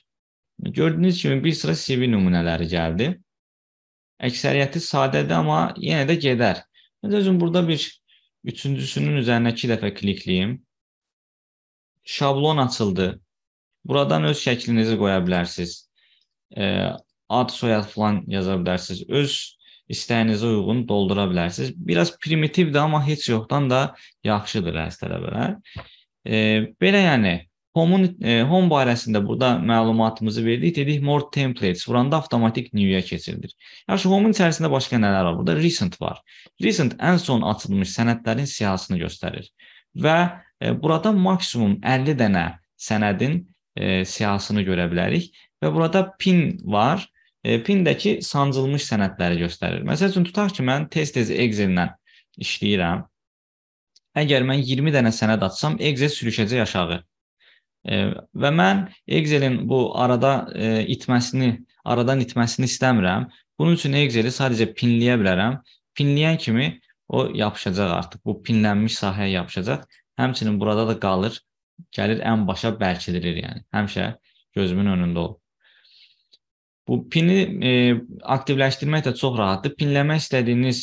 Gördüyünüz kimi bir sıra CV nümunələri gəldi. Əksəriyyəti sadədir, amma yenə də gedər. Məsəl üçün burada bir üçüncüsünün üzərinə iki dəfə klikləyim. Şablon açıldı. Buradan öz şəklinizi qoya bilərsiniz. E, ad, soyad falan yaza bilərsiniz. Öz istəyinizə uyğun doldura bilərsiniz. Biraz primitivdir, amma heç yoxdan da yaxşıdır əziz tələbələr. E, belə yəni Home-un e, Home barəsində burada məlumatımızı verdik. Dedik more templates vuranda avtomatik new-yə keçirilir. Yaxşı, Home-un içərisində başqa nələr var? Burada recent var. Recent ən son açılmış sənədlərin siyahısını göstərir. Və e, burada maksimum 50 dənə sənədin e, siyahısını görə bilərik və burada pin var. Pindəki sancılmış sənədləri göstərir. Məsəl üçün tutaq ki, mən tez-tez Excel-lə işləyirəm. Əgər mən 20 dənə sənəd açsam, Excel sürüşəcək aşağı. Və mən Excel-in bu arada itməsini, aradan itməsini istəmirəm. Bunun üçün Excel-i sadəcə pinləyə bilərəm. Pinləyən kimi o yapışacaq artıq. Bu pinlənmiş sahəyə yapışacaq. Həmçinin burada da qalır, gəlir ən başa bərkidilir yəni. Həmişə gözümün önündə olur. Bu pini e, aktivləşdirmək də çox rahatdır. Pinləmək istədiyiniz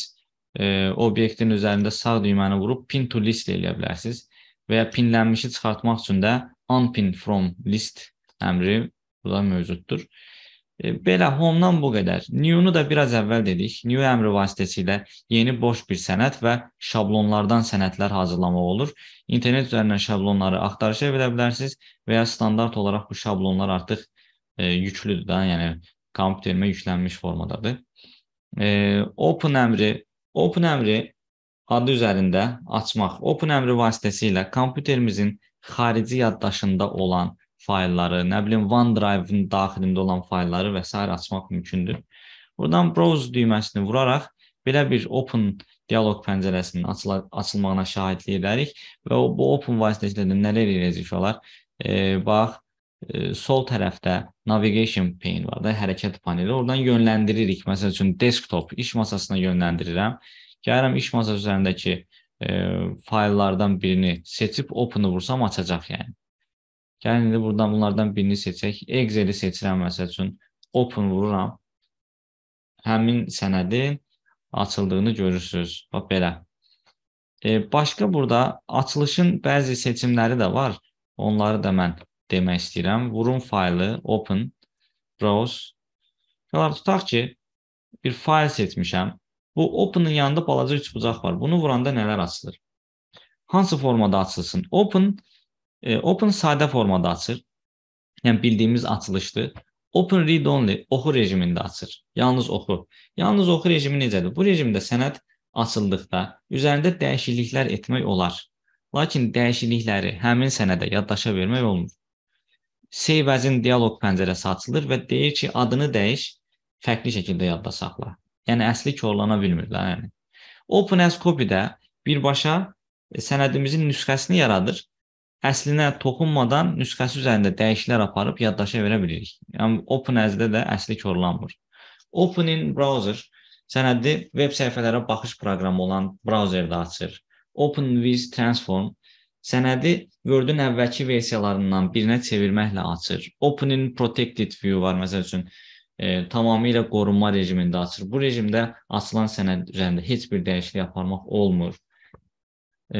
e, obyektin üzərində sağ düyməni vurub pin to list eləyə bilərsiniz və ya pinlənmişi çıxartmaq üçün də unpin from list əmri burada mövcuddur. E, belə home-dan bu qədər. New-nu da biraz əvvəl dedik. New əmri vasitəsilə yeni boş bir sənəd və şablonlardan sənədlər hazırlamaq olur. İnternet üzərindən şablonları axtarışa verə bilərsiniz və ya standart olaraq bu şablonlar artıq e, yüklüdür da, yəni kompüterimə yüklənmiş formadadır. E, open əmri Open əmri adı üzərində açmaq. Open əmri vasitəsilə kompüterimizin xarici yaddaşında olan faylları, nə bilim OneDrive-ın daxilində olan faylları və s. açmaq mümkündür. Buradan browse düyməsini vuraraq belə bir open dialoq pəncərəsinin açıl açılmağına şahidlik edərik və bu open vasitəsilə də nələr edəcəyik olar? E, bax, e, sol tərəfdə navigation pane var da, hərəkət paneli. Oradan yönləndiririk. Məsəl üçün desktop iş masasına yönləndirirəm. Gəlirəm iş masası üzərindəki e, fayllardan birini seçib open-ı vursam açacaq yəni. Gəlin indi buradan bunlardan birini seçək. Excel-i seçirəm məsəl üçün open vururam. Həmin sənədin açıldığını görürsüz. Bax belə. E, başqa burada açılışın bəzi seçimləri də var. Onları da mən demək istəyirəm. Vurum faylı, open, browse. Sonra tutaq ki, bir fayl seçmişəm. Bu open'ın yanında balaca üç bucaq var. Bunu vuranda nələr açılır? Hansı formada açılsın? Open e, open sadə formada açır. Yəni bildiyimiz açılışdır. Open read only oxu rejimində açır. Yalnız oxu. Yalnız oxu rejimi necədir? Bu rejimdə sənəd açıldıqda üzərində dəyişikliklər etmək olar. Lakin dəyişiklikləri həmin sənədə yaddaşa vermək olmur. Save as-in dialoq pəncərəsi açılır və deyir ki, adını dəyiş, fərqli şəkildə yadda saxla. Yəni əsli korlana bilmir də, yəni. Open as copy-də birbaşa sənədimizin nüsxəsini yaradır. Əslinə toxunmadan nüsxəsi üzərində dəyişikliklər aparıb yaddaşa verə bilirik. Yəni Open as-də də əsli korlanmır. Open in browser sənədi veb səhifələrə baxış proqramı olan brauzerdə açır. OpenWiz Transform sənədi Word-ün əvvəlki versiyalarından birinə çevirməklə açır. Open-in Protected View var məsəl üçün e, tamamilə qorunma rejimində açır. Bu rejimdə açılan sənəd üzərində heç bir dəyişiklik aparmaq olmur. E,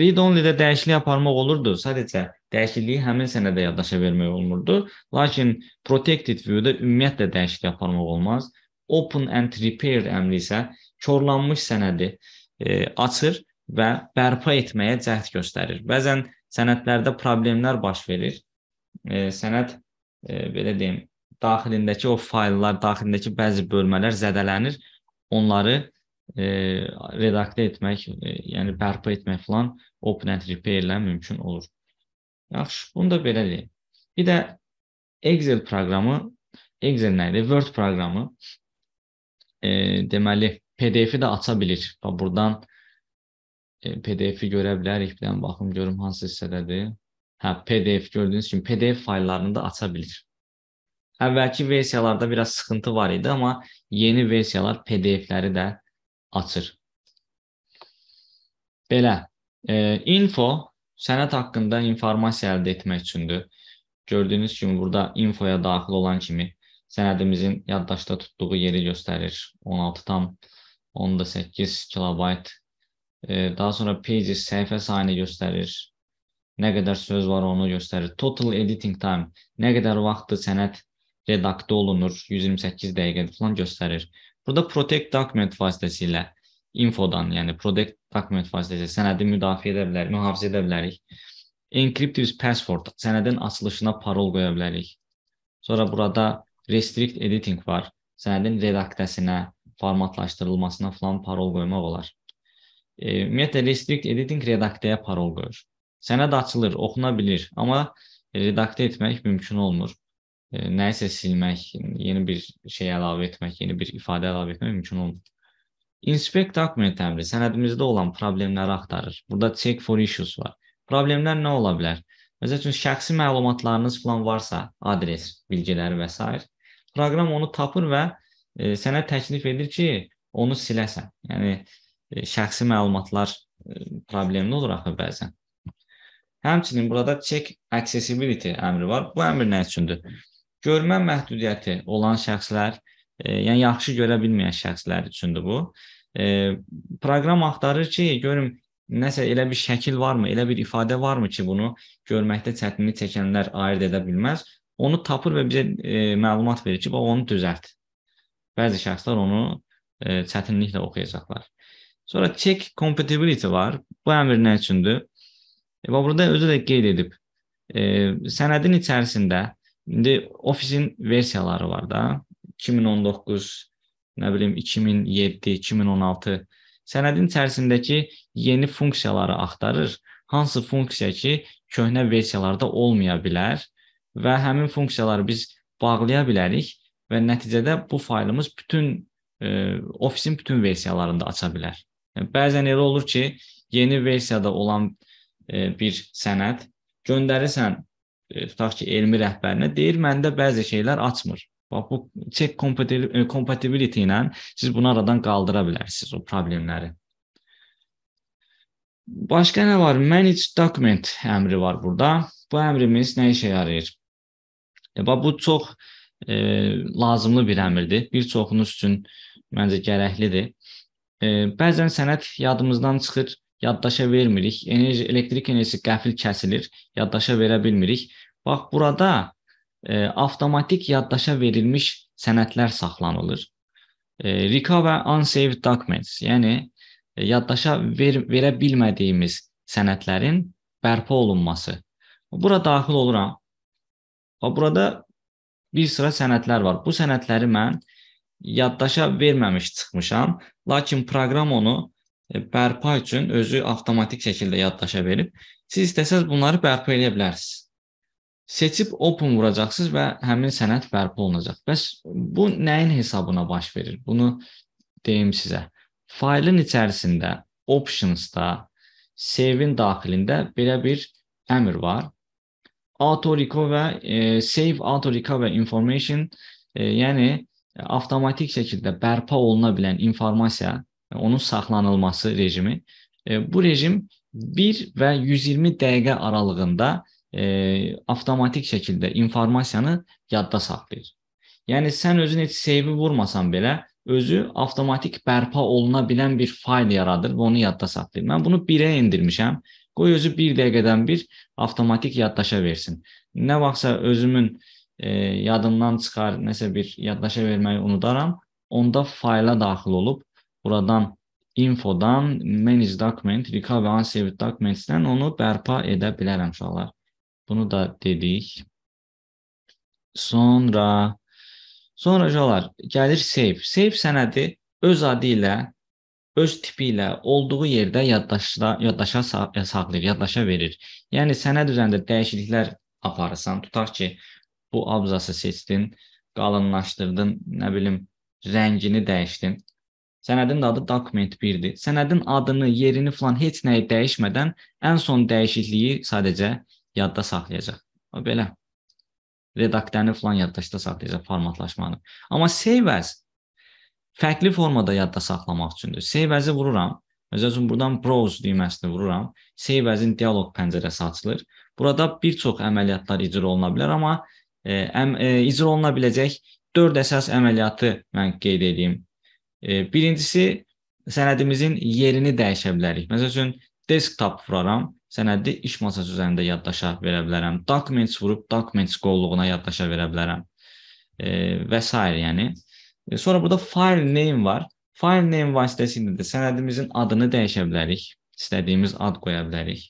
read only-də dəyişiklik aparmaq olurdu. Sadəcə dəyişikliyi həmin sənədə yaddaşa vermək olmurdu. Lakin Protected View-da ümumiyyətlə dəyişiklik aparmaq olmaz. Open and Repair əmri isə korlanmış sənədi e, açır və bərpa etməyə cəhd göstərir. Bəzən sənədlərdə problemlər baş verir. E, sənəd e, belə deyim, daxilindəki o fayllar, daxilindəki bəzi bölmələr zədələnir. Onları e, redaktə etmək, e, yəni bərpa etmək falan Open and Repair ilə mümkün olur. Yaxşı, bunu da belə deyim. Bir də Excel proqramı, Excel nə idi? Word proqramı e, deməli PDF-i də aça bilir. Bax burdan e, PDF-i görə bilərik. Bir dənə baxım görüm hansı hissədədir. Hə, PDF gördüyünüz kimi PDF fayllarını da aça bilir. Əvvəlki versiyalarda biraz sıxıntı var idi, amma yeni versiyalar PDF-ləri də açır. Belə, e, info sənəd haqqında informasiya əldə etmək üçündür. Gördüyünüz kimi burada infoya daxil olan kimi sənədimizin yaddaşda tutduğu yeri göstərir. 16,8 kilobayt. Daha sonra pages səhifə sayını göstərir. Nə qədər söz var onu göstərir. Total editing time, nə qədər vaxtdır sənəd redaktə olunur, 128 dəqiqədir falan göstərir. Burada protect document vasitəsilə infodan, yəni protect document vasitəsilə sənədi müdafiə edə bilərik, mühafizə edə bilərik. Encrypted password, sənədin açılışına parol qoya bilərik. Sonra burada restrict editing var. Sənədin redaktəsinə, formatlaşdırılmasına falan parol qoymaq olar. E, ümumiyyətlə restrict editing redaktəyə parol qoyur. Sənəd açılır, oxuna bilir, amma redaktə etmək mümkün olmur. Nəyisə silmək, yeni bir şey əlavə etmək, yeni bir ifadə əlavə etmək mümkün olmur. Inspect document əmri sənədimizdə olan problemləri axtarır. Burada check for issues var. Problemlər nə ola bilər? Məsəl üçün şəxsi məlumatlarınız falan varsa, adres, bilgiləri və s. proqram onu tapır və e, sənə təklif edir ki, onu siləsən. Yəni e, şəxsi məlumatlar e, problemli olur axı bəzən. Həmçinin burada check accessibility əmri var. Bu əmr nə üçündür? Görmə məhdudiyyəti olan şəxslər, e, yəni yaxşı görə bilməyən şəxslər üçündür bu. E, proqram axtarır ki, görüm nəsə elə bir şəkil varmı, elə bir ifadə varmı ki, bunu görməkdə çətinlik çəkənlər ayırd edə bilməz. Onu tapır və bizə e, məlumat verir ki, bax onu düzəlt. Bəzi şəxslər onu e, çətinliklə oxuyacaqlar. Sonra check compatibility var. Bu əmr nə üçündür? E, bax burada özü də qeyd edib. E, sənədin içərisində indi ofisin versiyaları var da. 2019, nə bilim 2007, 2016 sənədin içərisindəki yeni funksiyaları axtarır. Hansı funksiya ki, köhnə versiyalarda olmaya bilər və həmin funksiyaları biz bağlaya bilərik və nəticədə bu faylımız bütün e, ofisin bütün versiyalarında aça bilər. Yəni, bəzən elə olur ki, yeni versiyada olan e, bir sənəd göndərirsən tutaq ki, elmi rəhbərinə deyir, məndə bəzi şeylər açmır. Bax bu check compatibility ilə siz bunu aradan qaldıra bilərsiniz o problemləri. Başqa nə var? Manage document əmri var burada. Bu əmrimiz nə işə yarayır? E, bax bu çox e, lazımlı bir əmrdir. Bir çoxunuz üçün məncə gərəklidir. E, bəzən sənəd yadımızdan çıxır, yaddaşa vermirik. Enerji, elektrik enerjisi qəfil kəsilir, yaddaşa verə bilmirik. Bax burada e, avtomatik yaddaşa verilmiş sənədlər saxlanılır. E, recover unsaved documents, yəni e, yaddaşa ver, verə bilmədiyimiz sənədlərin bərpa olunması. Bura daxil oluram. Və burada bir sıra sənədlər var. Bu sənədləri mən yaddaşa verməmiş çıxmışam, lakin proqram onu bərpa üçün özü avtomatik şəkildə yaddaşa verib. Siz istəsəz bunları bərpa edə bilərsiniz. Seçib open vuracaqsınız və həmin sənəd bərpa olunacaq. Bəs bu nəyin hesabına baş verir? Bunu deyim sizə. Faylın içərisində optionsda save-in daxilində belə bir əmr var auto recover, e, save auto recover information, e, yəni avtomatik şəkildə bərpa oluna bilən informasiya, onun saxlanılması rejimi. E, bu rejim 1 və 120 dəqiqə aralığında e, avtomatik şəkildə informasiyanı yadda saxlayır. Yəni sən özün heç save vurmasan belə özü avtomatik bərpa oluna bilən bir fayl yaradır və onu yadda saxlayır. Mən bunu 1-ə endirmişəm. Qoy özü bir dəqiqədən bir avtomatik yaddaşa versin. Nə vaxtsa özümün e, yadımdan çıxar, nəsə bir yaddaşa verməyi unudaram, onda fayla daxil olub buradan infodan manage document, recover unsaved documentsdən onu bərpa edə bilərəm uşaqlar. Bunu da dedik. Sonra sonra uşaqlar gəlir save. Save sənədi öz adı ilə öz tipi ilə olduğu yerdə yaddaşda yaddaşa saxlayır, yaddaşa verir. Yəni sənəd üzərində dəyişikliklər aparırsan, tutaq ki, bu abzası seçdin, qalınlaşdırdın, nə bilim, rəngini dəyişdin. Sənədin adı document 1-dir. Sənədin adını, yerini falan heç nəyi dəyişmədən ən son dəyişikliyi sadəcə yadda saxlayacaq. Belə redaktörünü falan yaddaşda saxlayacaq formatlaşmanı. Amma save as fərqli formada yadda saxlamaq üçündür. Save as-i vururam. Məsəl üçün buradan browse düyməsini vururam. Save as-in dialoq pəncərəsi açılır. Burada bir çox əməliyyatlar icra oluna bilər, amma e, əm, e, icra oluna biləcək 4 əsas əməliyyatı mən qeyd edeyim. Birincisi sənədimizin yerini dəyişə bilərik. Məsəl üçün desktop vuraram, sənədi iş masası üzərində yaddaşa verə bilərəm. Documents vurub documents qolluğuna yaddaşa verə bilərəm. E, və s. yəni E, sonra burada file name var. File name vasitəsilə də sənədimizin adını dəyişə bilərik. İstədiyimiz ad qoya bilərik.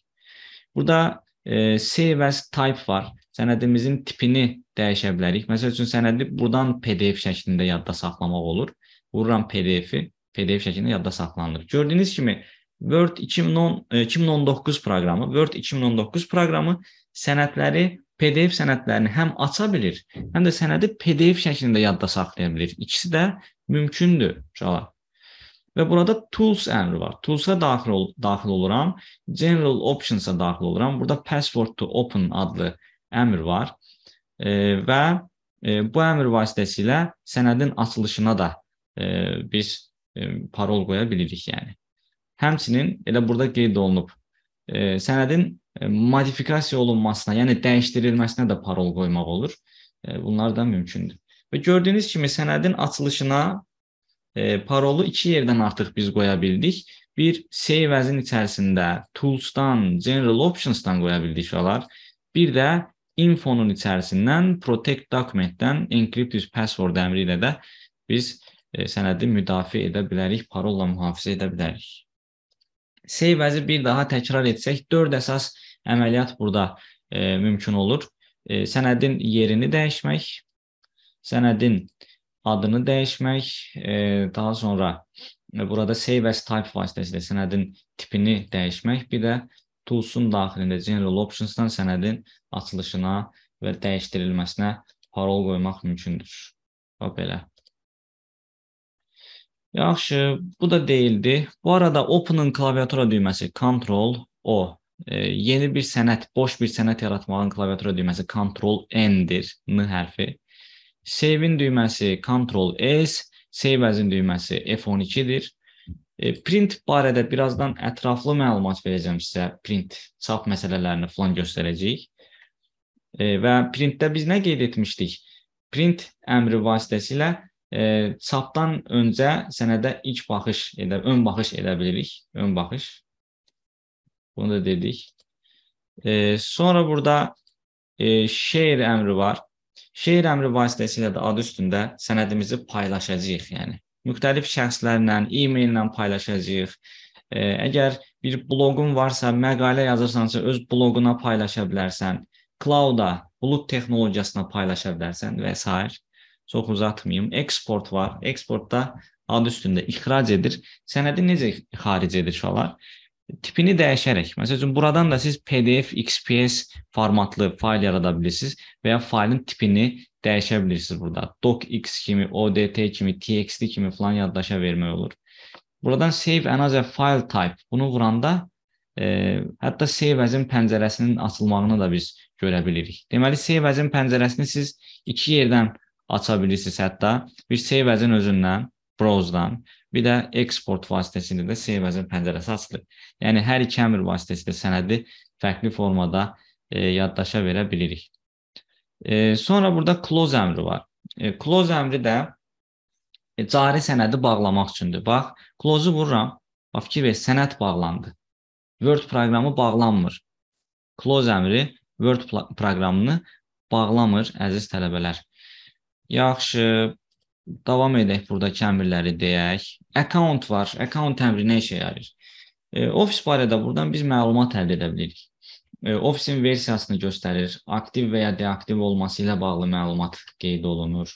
Burada e, save as type var. Sənədimizin tipini dəyişə bilərik. Məsəl üçün sənədi buradan PDF şəklində yadda saxlamaq olur. Vururam PDF-i, PDF şəklində yadda saxlanılır. Gördüyünüz kimi Word 2010 2019 e, proqramı, Word 2019 proqramı sənədləri PDF sənədlərini həm aça bilir, həm də sənədi PDF şəklində yadda saxlaya bilir. İkisi də mümkündür uşaqlar. Və burada tools əmri var. Toolsa daxil ol daxil oluram. General optionsa daxil oluram. Burada password to open adlı əmr var. E, və e, bu əmr vasitəsilə sənədin açılışına da biz e, parol qoya bilirik, yəni. Həmçinin elə burada qeyd olunub. E, sənədin E, modifikasiya olunmasına, yəni dəyişdirilməsinə də parol qoymaq olur. E, bunlar da mümkündür. Və gördüyünüz kimi sənədin açılışına e, parolu iki yerdən artıq biz qoya bildik. Bir save as-in içərisində tools-dan, general options-dan qoya bildik olar. Bir də infonun içərisindən protect document-dən encrypt with password əmri ilə də biz sənədi müdafiə edə bilərik, parolla mühafizə edə bilərik. As-i bir daha təkrar etsək, 4 əsas əməliyyat burada e, mümkün olur. E, sənədin yerini dəyişmək, sənədin adını dəyişmək, e, daha sonra e, burada save as type vasitəsilə sənədin tipini dəyişmək, bir də toolsun daxilində general optionsdan sənədin açılışına və dəyişdirilməsinə parol qoymaq mümkündür. Və belə. Yaxşı, bu da deyildi. Bu arada Open-ın klaviatura düyməsi Ctrl O. E, yeni bir sənət, boş bir sənət yaratmağın klaviatura düyməsi Ctrl N-dir, N hərfi. Save-in düyməsi Ctrl S, Save as-in düyməsi F12-dir. E, print barədə birazdan ətraflı məlumat verəcəm sizə. Print, çap məsələlərini falan göstərəcəyik. E, və printdə biz nə qeyd etmişdik? Print əmri vasitəsilə e, çapdan öncə sənədə ilk baxış edə, ön baxış edə bilirik, ön baxış. Bunu da dedik. E, sonra burada e, share əmri var. Share əmri vasitəsilə də adı üstündə sənədimizi paylaşacağıq. Yəni müxtəlif şəxslərlə, e-maillə paylaşacağıq. E, əgər bir bloqun varsa, məqalə yazırsansa öz bloquna paylaşa bilərsən. Cloud-a, bulut texnologiyasına paylaşa bilərsən və s. Çox uzatmayım. Export var. Exportda adı üstündə ixrac edir. Sənədi necə xaric edir uşaqlar? tipini dəyişərək. Məsəl üçün buradan da siz PDF, XPS formatlı fayl yarada bilirsiniz və ya faylın tipini dəyişə bilirsiniz burada. docx kimi, odt kimi, txt kimi falan yaddaşa vermək olur. Buradan save as a file type bunu vuranda e, hətta save as-in pəncərəsinin açılmağını da biz görə bilirik. Deməli save as-in pəncərəsini siz iki yerdən aça bilirsiniz hətta. Bir save as-in özündən, browse-dan Bir də eksport vasitəsilə də save as pəncərəsi açılır. Yəni hər iki əmr vasitəsilə sənədi fərqli formada e, yaddaşa verə bilirik. E, sonra burada close əmri var. E, close əmri də e, cari sənədi bağlamaq üçündür. Bax, close-u vururam. Bax, fikir ver, sənəd bağlandı. Word proqramı bağlanmır. Close əmri Word proqramını bağlamır, əziz tələbələr. Yaxşı, davam edək buradakı əmrləri deyək. Account var. Account əmri nə işə yarayır? E, Office barədə buradan biz məlumat əldə edə bilirik. E, Office-in versiyasını göstərir. Aktiv və ya deaktiv olması ilə bağlı məlumat qeyd olunur.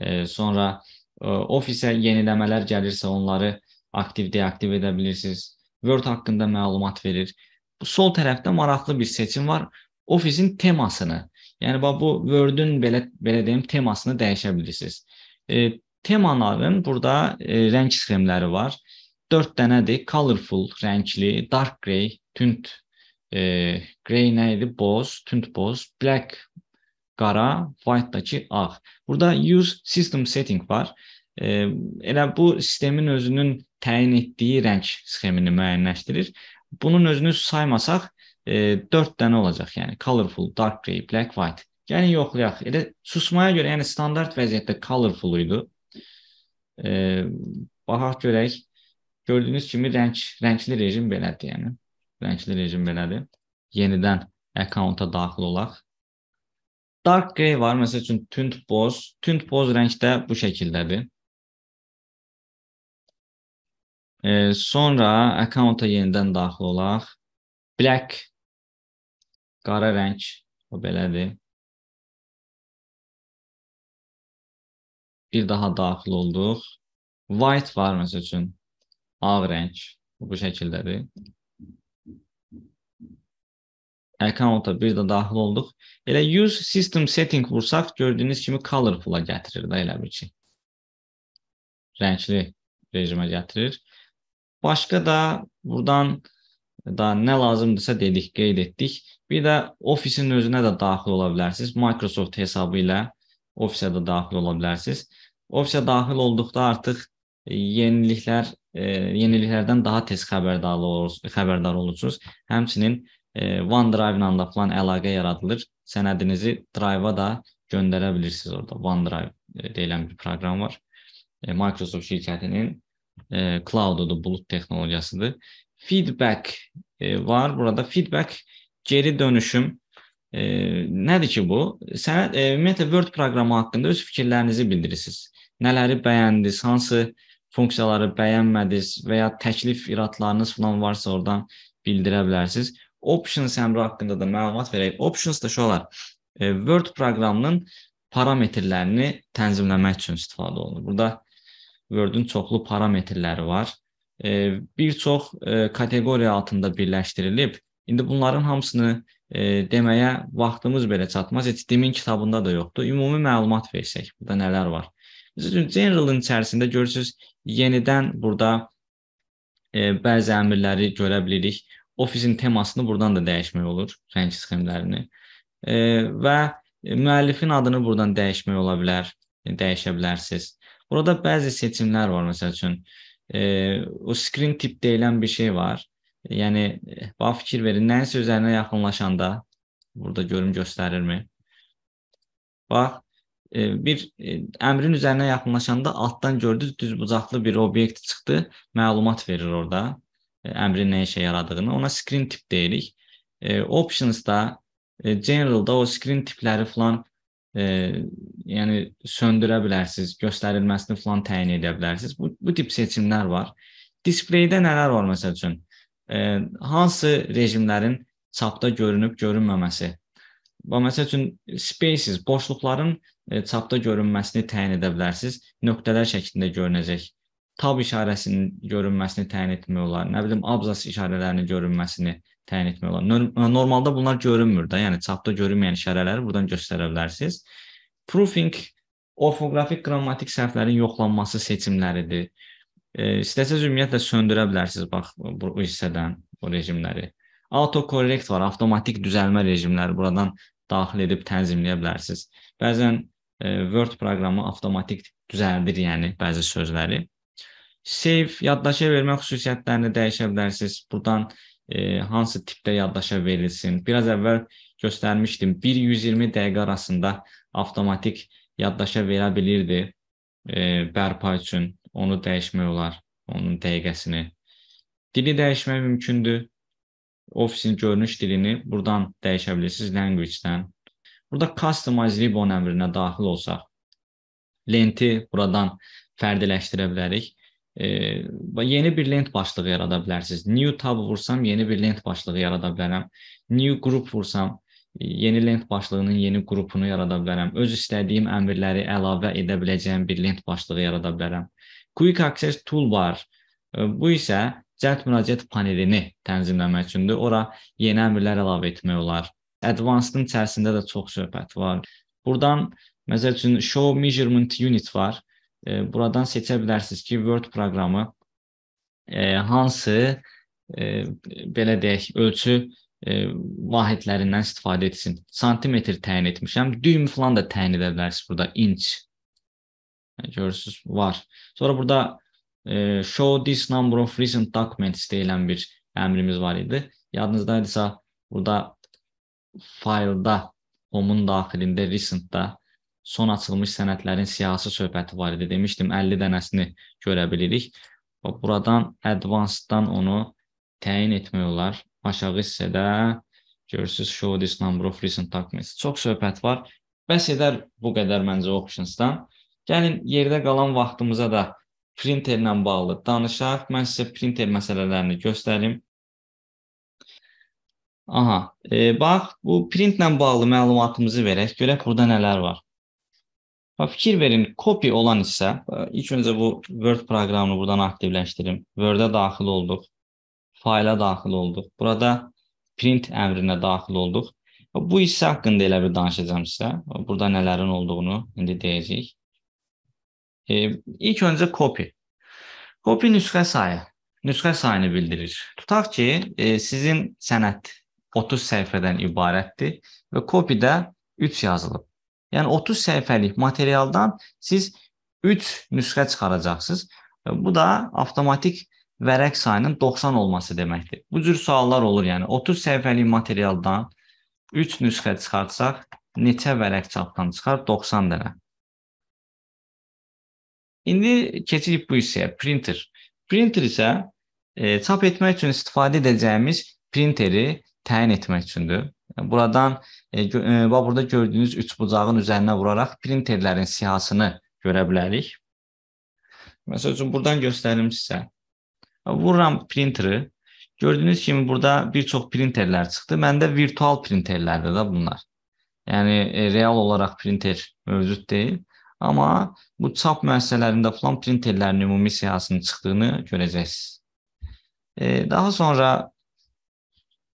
E, sonra e, Office-ə yeniləmələr gəlirsə onları aktiv, deaktiv edə bilirsiniz. Word haqqında məlumat verir. Sol tərəfdə maraqlı bir seçim var. Office-in temasını, yəni bax bu Word-ün belə belə deyim temasını dəyişə bilirsiniz. E, temaların burada e, rəng sxemləri var. 4 dənədir. Colorful, rəngli, dark grey, tünd e, grey nə idi? Boz, tünd boz, black qara, white-dakı ağ. Burada use system setting var. E, elə bu sistemin özünün təyin etdiyi rəng sxemini müəyyənləşdirir. Bunun özünü saymasaq, e, 4 dənə olacaq. Yəni colorful, dark grey, black, white. Gəlin yoxlayaq. Elə susmaya görə, yəni standart vəziyyətdə colorful idi. E, baxaq görək. Gördüyünüz kimi rəng rəngli rejim belədir, yəni. Rəngli rejim belədir. Yenidən account-a daxil olaq. Dark grey var, məsəl üçün tünd boz. Tünd boz rəngdə bu şəkildədir. E, sonra account-a yenidən daxil olaq. Black qara rəng o belədir. bir daha daxil olduq. White var məsəl üçün. Ağ rəng bu şəkildədir. Account-a bir də daxil olduq. Elə use system setting vursaq gördüyünüz kimi colorful-a gətirir də elə bir ki. Rəngli rejimə gətirir. Başqa da buradan da nə lazımdırsa dedik, qeyd etdik. Bir də Office-in özünə də daxil ola bilərsiniz. Microsoft hesabı ilə Office-ə də daxil ola bilərsiniz. Offisə daxil olduqda artıq e, yeniliklər, e, yeniliklərdən daha tez xəbərdar olursunuz, xəbərdar olursunuz. Həmçinin e, OneDrive ilə də falan əlaqə yaradılır. Sənədinizi Drive-a da göndərə bilirsiniz orada. OneDrive e, deyilən bir proqram var. E, Microsoft şirkətinin e, cloud-udur, bulut texnologiyasıdır. Feedback e, var. Burada feedback geri dönüşüm e, nədir ki bu? Sənəd e, ümumiyyətlə Word proqramı haqqında öz fikirlərinizi bildirirsiniz nələri bəyəndiniz, hansı funksiyaları bəyənmədiniz və ya təklif iradlarınız falan varsa oradan bildirə bilərsiniz. Options əmri haqqında da məlumat verək. Options da şu olar. E, Word proqramının parametrlərini tənzimləmək üçün istifadə olunur. Burada Word-ün çoxlu parametrləri var. E, bir çox e, kateqoriya altında birləşdirilib. İndi bunların hamısını e, deməyə vaxtımız belə çatmaz. Heç Dimin kitabında da yoxdur. Ümumi məlumat versək, burada nələr var? Məsələn, generalın içərisində görürsüz, yenidən burada bəzi əmrləri görə bilirik. Ofisin temasını buradan da dəyişmək olur, rəng sxemlərini. Və müəllifin adını buradan dəyişmək ola bilər, dəyişə bilərsiniz. Burada bəzi seçimlər var, məsəl üçün. E, o screen tip deyilən bir şey var. Yəni, bax fikir verin, nəyisə üzərinə yaxınlaşanda, burada görüm göstərirmi? Bax, bir əmrin üzərinə yaxınlaşanda altdan gördünüz düz bucaqlı bir obyekt çıxdı, məlumat verir orada. əmrin nə işə yaradığını. Ona screen tip deyirik. E, optionsda e, generalda o screen tipləri falan e, yəni söndürə bilərsiniz, göstərilməsini falan təyin edə bilərsiniz. Bu, bu tip seçimlər var. Displeydə nələr var məsəl üçün? E, hansı rejimlərin çapda görünüb görünməməsi? Və məsəl üçün spaces, boşluqların e, çapda görünməsini təyin edə bilərsiniz. Nöqtələr şəklində görünəcək. Tab işarəsinin görünməsini təyin etmək olar. Nə bilim, abzas işarələrinin görünməsini təyin etmək olar. Normalda bunlar görünmür də, yəni çapda görünməyən işarələri buradan göstərə bilərsiniz. Proofing orfoqrafik qrammatik səhvlərin yoxlanması seçimləridir. E, istəsəz ümumiyyətlə söndürə bilərsiniz bax bu hissədən bu rejimləri. Autocorrect var, avtomatik düzəlmə rejimləri buradan daxil edib tənzimləyə bilərsiniz. Bəzən e, Word proqramı avtomatik düzəldir, yəni bəzi sözləri. Save yaddaşa vermə xüsusiyyətlərini dəyişə bilərsiniz. Buradan e, hansı tipdə yaddaşa verilsin. Biraz əvvəl göstərmişdim. 1-120 dəqiqə arasında avtomatik yaddaşa verə bilirdi e, bərpa üçün. Onu dəyişmək olar, onun dəqiqəsini. Dili dəyişmək mümkündür. Ofisin görünüş dilini buradan dəyişə bilirsiniz language-dən. Burada customize ribbon əmrinə daxil olsaq, lenti buradan fərdiləşdirə bilərik. E, yeni bir lent başlığı yarada bilərsiniz. New tab vursam yeni bir lent başlığı yarada bilərəm. New group vursam yeni lent başlığının yeni qrupunu yarada bilərəm. Öz istədiyim əmrləri əlavə edə biləcəyim bir lent başlığı yarada bilərəm. Quick Access Toolbar bu isə cəld müraciət panelini tənzimləmək üçündür. Ora yeni əmrlər əlavə etmək olar. Advanced-ın içərisində də çox söhbət var. Burdan məsəl üçün Show Measurement Unit var. Buradan seçə bilərsiniz ki, Word proqramı hansı belə deyək, ölçü vahidlərindən istifadə etsin. Santimetr təyin etmişəm. Düym falan da təyin edə bilərsiniz burada. Inch. Görürsüz, var. Sonra burada show this number of recent documents deyilən bir əmrimiz var idi. Yadınızdaydısa, burada faylda, homun daxilində recent-da son açılmış sənədlərin siyahısı söhbəti var idi. Demişdim 50 dənəsini görə bilirik. Buradan advanced-dan onu təyin etmək olar. Aşağı hissədə görürsüz show this number of recent documents. Çox söhbət var. Bəs edər bu qədər məncə optionsdan. Gəlin yerdə qalan vaxtımıza da printerlə bağlı danışaq. Mən sizə printer məsələlərini göstərim. Aha, e, bax bu printlə bağlı məlumatımızı verək. Görək burada nələr var. Fikir verin, copy olan hissə, ilk öncə bu Word proqramını buradan aktivləşdirim. Word-ə daxil olduq, fayla daxil olduq. Burada print əmrinə daxil olduq. Bu hissə haqqında elə bir danışacağam sizə. Burada nələrin olduğunu indi deyəcəyik. E, ilk öncə copy. Copy nüsxə sayı. Nüsxə sayını bildirir. Tutaq ki, e, sizin sənəd 30 səhifədən ibarətdir və copy-də 3 yazılıb. Yəni 30 səhifəlik materialdan siz 3 nüsxə çıxaracaqsınız. Bu da avtomatik vərəq sayının 90 olması deməkdir. Bu cür suallar olur, yəni 30 səhifəlik materialdan 3 nüsxə çıxartsaq, neçə vərəq çapdan çıxar? 90 dənə. İndi keçirik bu hissəyə, printer. Printer isə e, çap etmək üçün istifadə edəcəyimiz printeri təyin etmək üçündür. Buradan e, e, burada gördüyünüz üç bucağın üzərinə vuraraq printerlərin siyahısını görə bilərik. Məsəl üçün buradan göstərim sizə. Vururam printeri. Gördüyünüz kimi burada bir çox printerlər çıxdı. Məndə virtual printerlərdir də bunlar. Yəni e, real olaraq printer mövcud deyil. Amma bu çap müəssisələrində falan printerlərin ümumi siyahısının çıxdığını görəcəksiniz. E, daha sonra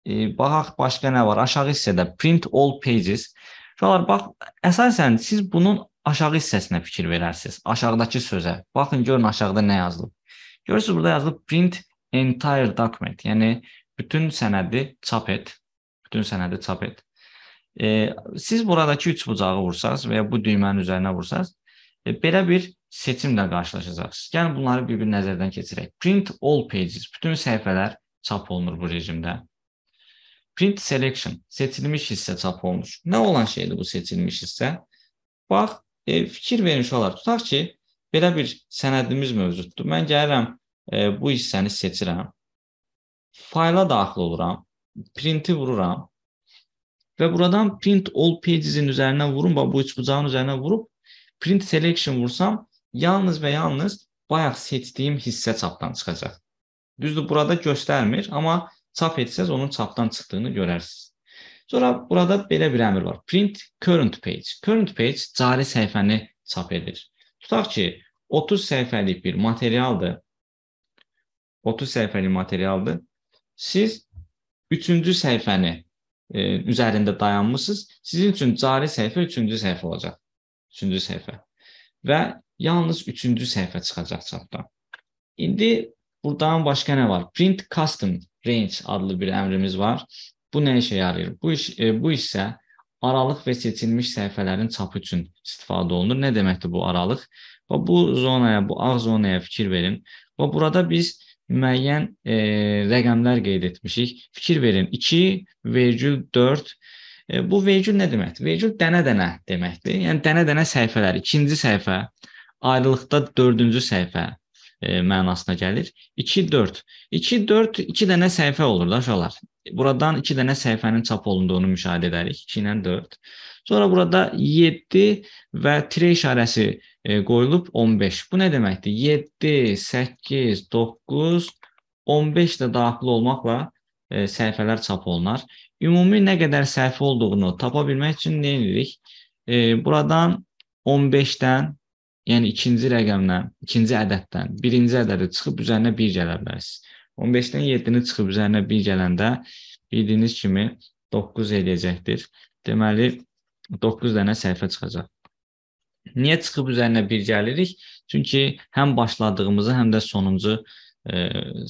E, baxaq başqa nə var? Aşağı hissədə print all pages. Uşaqlar bax, əsasən siz bunun aşağı hissəsinə fikir verərsiniz. Aşağıdakı sözə. Baxın görün aşağıda nə yazılıb. Görürsüz burada yazılıb print entire document. Yəni bütün sənədi çap et. Bütün sənədi çap et. E, siz buradakı üç bucağı vursanız və ya bu düymənin üzərinə vursanız, e, belə bir seçimlə qarşılaşacaqsınız. Gəlin bunları bir-bir nəzərdən keçirək. Print all pages. Bütün səhifələr çap olunur bu rejimdə. Print selection seçilmiş hissə çap olmuş. Nə olan şeydir bu seçilmiş hissə? Bax, e, fikir vermiş olar. Tutaq ki, belə bir sənədimiz mövcuddur. Mən gəlirəm, e, bu hissəni seçirəm. fayla daxil oluram, printi vururam və buradan print all pages-in üzərinə vurum, bax bu üçbucağın üzərinə vurub print selection vursam, yalnız və yalnız bayaq seçdiyim hissə çapdan çıxacaq. Düzdür, burada göstərmir, amma çap etsəz onun çapdan çıxdığını görərsiniz. Sonra burada belə bir əmr var. Print current page. Current page cari səhifəni çap edir. Tutaq ki, 30 səhifəlik bir materialdır. 30 səhifəlik materialdır. Siz 3-cü səhifəni e, üzərində dayanmısınız. Sizin üçün cari səhifə 3-cü səhifə olacaq. 3-cü səhifə. Və yalnız 3-cü səhifə çıxacaq çapdan. İndi buradan başqa nə var? Print custom range adlı bir əmrimiz var. Bu nə işə yarayır? Bu iş e, bu isə aralıq və seçilmiş səhifələrin çapı üçün istifadə olunur. Nə deməkdir bu aralıq? Və bu zonaya, bu ağ zonaya fikir verin. Və burada biz müəyyən e, rəqəmlər qeyd etmişik. Fikir verin 2,4 e, bu vergül nə deməkdir? Vergül dənə-dənə deməkdir. Yəni dənə-dənə səhifələr, ikinci səhifə, ayrılıqda dördüncü səhifə mənasına gəlir. 2 4. 2 4 2 dənə səhifə olur da uşaqlar. Buradan 2 dənə səhifənin çap olunduğunu müşahidə edərik. 2 ilə 4. Sonra burada 7 və tire işarəsi e, qoyulub 15. Bu nə deməkdir? 7, 8, 9, 15 də daxil olmaqla e, səhifələr çap olunar. Ümumi nə qədər səhifə olduğunu tapa bilmək üçün nə edirik? E, buradan 15-dən yəni ikinci rəqəmdən, ikinci ədəddən birinci ədədi çıxıb üzərinə 1 gələ bilərsiniz. 15-dən 7-ni çıxıb üzərinə 1 gələndə bildiyiniz kimi 9 eləyəcəkdir. Deməli 9 dənə səhifə çıxacaq. Niyə çıxıb üzərinə 1 gəlirik? Çünki həm başladığımızı, həm də sonuncu e,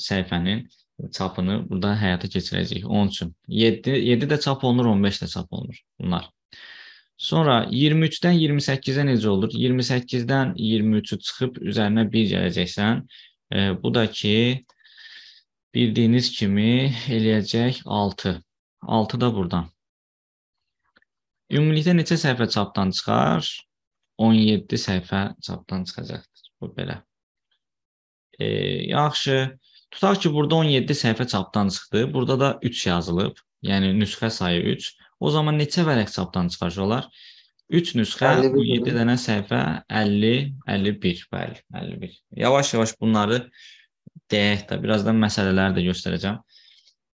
səhifənin çapını burada həyata keçirəcəyik. Onun üçün 7 7 də çap olunur, 15 də çap olunur bunlar. Sonra 23-dən 28-ə necə olur? 28-dən 23-ü çıxıb üzərinə 1 gələcəksən. E, bu da ki, bildiyiniz kimi eləyəcək 6. 6 da buradan. Ümumilikdə neçə səhifə çapdan çıxar? 17 səhifə çapdan çıxacaqdır. Bu belə. E, yaxşı. Tutaq ki, burada 17 səhifə çapdan çıxdı. Burada da 3 yazılıb. Yəni nüsxə sayı 3. O zaman neçə vərəq çapdan çıxarış olar? 3 nüsxə, 7 dənə səhifə, 50, 51, bəli, 51. Yavaş-yavaş bunları deyək də, birazdan məsələləri də göstərəcəm.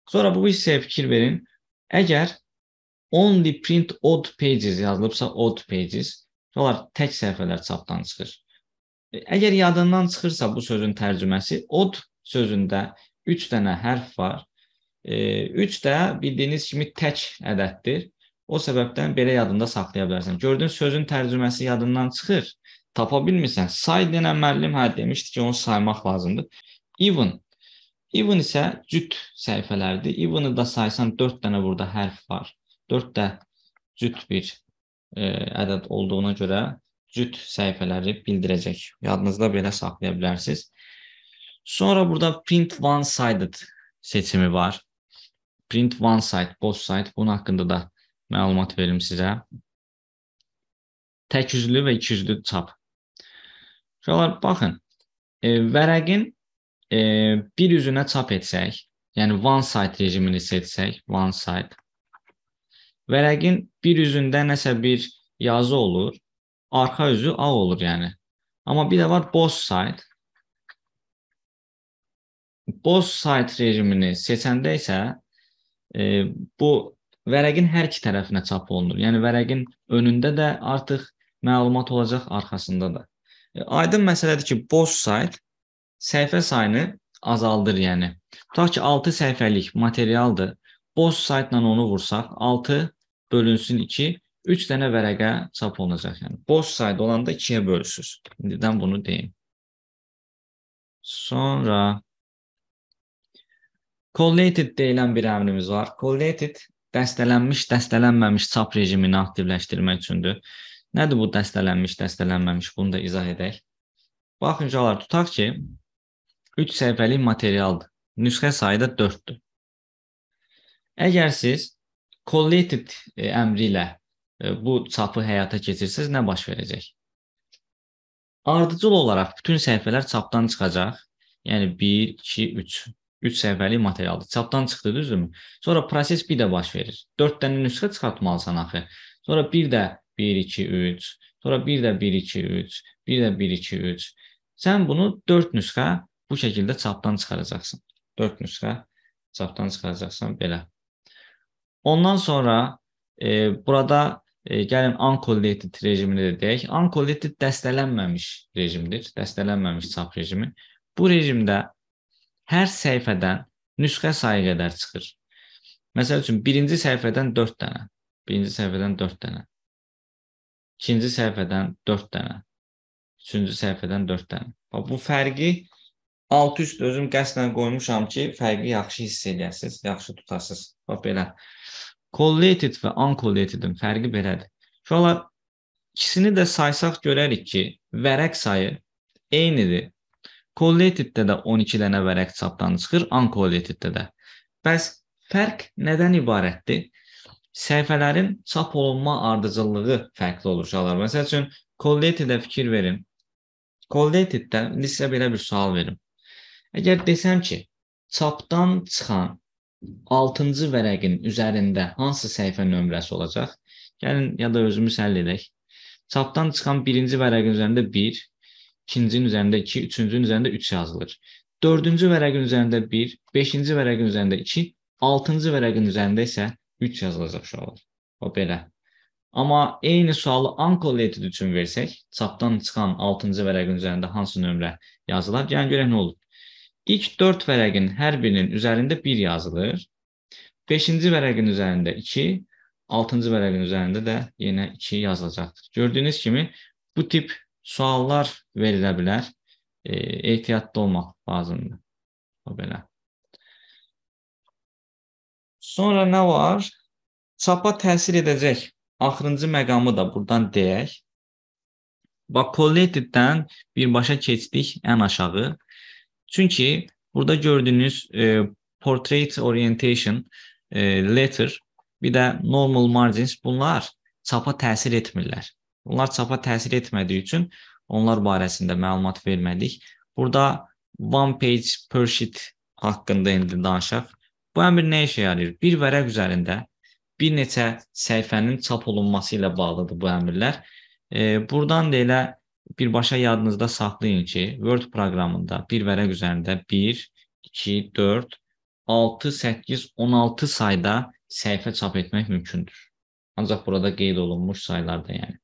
Sonra bu hissəyə fikir verin. Əgər only print odd pages yazılıbsa, odd pages, onlar tək səhifələr çapdan çıxır. Əgər yadından çıxırsa bu sözün tərcüməsi, odd sözündə 3 dənə hərf var 3 də bildiyiniz kimi tək ədəddir. O səbəbdən belə yadında saxlaya bilərsən. Gördün sözün tərcüməsi yadından çıxır. Tapa bilmirsən. Say denən müəllim hə demişdi ki, onu saymaq lazımdır. Even Even isə cüt səhifələrdir. Even-ı da saysan 4 dənə burada hərf var. 4 də cüt bir e, ədəd olduğuna görə cüt səhifələri bildirəcək. Yadınızda belə saxlaya bilərsiniz. Sonra burada print one sided seçimi var print one site, both site bunun haqqında da məlumat verim sizə. Tək üzlü və iki üzlü çap. Uşaqlar, baxın, e, vərəqin e, bir üzünə çap etsək, yəni one site rejimini seçsək, one site, vərəqin bir üzündə nəsə bir yazı olur, arxa üzü ağ olur yəni. Amma bir də var both side. Both side rejimini seçəndə isə e, bu vərəqin hər iki tərəfinə çap olunur. Yəni vərəqin önündə də artıq məlumat olacaq, arxasında da. E, aydın məsələdir ki, boş sayt səhifə sayını azaldır, yəni. Tutaq ki, 6 səhifəlik materialdır. Boş saytla onu vursaq, 6 bölünsün 2, 3 dənə vərəqə çap olunacaq. Yəni boş sayt olanda 2-yə bölürsüz. İndidən bunu deyim. Sonra Collated deyilən bir əmrimiz var. Collated dəstələnmiş, dəstələnməmiş çap rejimini aktivləşdirmək üçündür. Nədir bu dəstələnmiş, dəstələnməmiş? Bunu da izah edək. Baxın uşaqlar, tutaq ki, 3 səhifəlik materialdır. Nüsxə sayı da 4-dür. Əgər siz collated e, əmri ilə e, bu çapı həyata keçirsəz, nə baş verəcək? Ardıcıl olaraq bütün səhifələr çapdan çıxacaq. Yəni 1, 2, 3. 3 səhifəlik materialdır. Çapdan çıxdı, düzdürmü? Sonra proses bir də baş verir. 4 dənə nüsxə çıxartmalısan axı. Sonra bir də 1 2 3, sonra bir də 1 2 3, bir də 1 2 3. Sən bunu 4 nüsxə bu şəkildə çapdan çıxaracaqsan. 4 nüsxə çapdan çıxaracaqsan belə. Ondan sonra e, burada e, gəlin uncollated rejimini də deyək. Uncollated dəstələnməmiş rejimdir. Dəstələnməmiş çap rejimi. Bu rejimdə hər səhifədən nüsxə sayı qədər çıxır. Məsəl üçün, birinci səhifədən 4 dənə, birinci səhifədən 4 dənə, ikinci səhifədən 4 dənə, üçüncü səhifədən 4 dənə. Bu fərqi alt üst özüm qəsdən qoymuşam ki, fərqi yaxşı hiss edəsiniz, yaxşı tutasınız. Bax belə. Collated və uncollatedin fərqi belədir. Uşaqlar ikisini də saysaq görərik ki, vərəq sayı eynidir. Collateddə də 12 dənə vərəq çapdan çıxır, uncollateddə də. Bəs fərq nədən ibarətdir? Səhifələrin çap olunma ardıcıllığı fərqli olur uşaqlar. Məsəl üçün, collated-də fikir verin. Collated-də indi sizə belə bir sual verim. Əgər desəm ki, çapdan çıxan 6-cı vərəqin üzərində hansı səhifə nömrəsi olacaq? Gəlin ya da özümüz həll edək. Çapdan çıxan birinci vərəqin üzərində 1, ikincinin üzərində 2, üçüncünün üzərində 3 yazılır. Dördüncü vərəqin üzərində 1, beşinci vərəqin üzərində 2, altıncı vərəqin üzərində isə 3 yazılacaq uşaqlar. O belə. Amma eyni sualı uncollated üçün versək, çapdan çıxan 6-cı vərəqin üzərində hansı nömrə yazılar? Gəlin görək nə olur. İlk 4 vərəqin hər birinin üzərində 1 yazılır. 5-ci vərəqin üzərində 2, 6-cı vərəqin üzərində də yenə 2 yazılacaqdır. Gördüyünüz kimi bu tip suallar verilə bilər. E, ehtiyatlı olmaq lazımdır. O belə. Sonra nə var? Çapa təsir edəcək. Axırıncı məqamı da buradan deyək. Bax, collateddən birbaşa keçdik ən aşağı. Çünki burada gördüyünüz e, portrait orientation e, letter bir də normal margins bunlar çapa təsir etmirlər. Bunlar çapa təsir etmədiyi üçün onlar barəsində məlumat vermədik. Burada one page per sheet haqqında indi danışaq. Bu əmr nə işə yarayır? Bir vərəq üzərində bir neçə səhifənin çap olunması ilə bağlıdır bu əmrlər. E, buradan da elə birbaşa yadınızda saxlayın ki, Word proqramında bir vərəq üzərində 1, 2, 4, 6, 8, 16 sayda səhifə çap etmək mümkündür. Ancaq burada qeyd olunmuş saylarda yəni.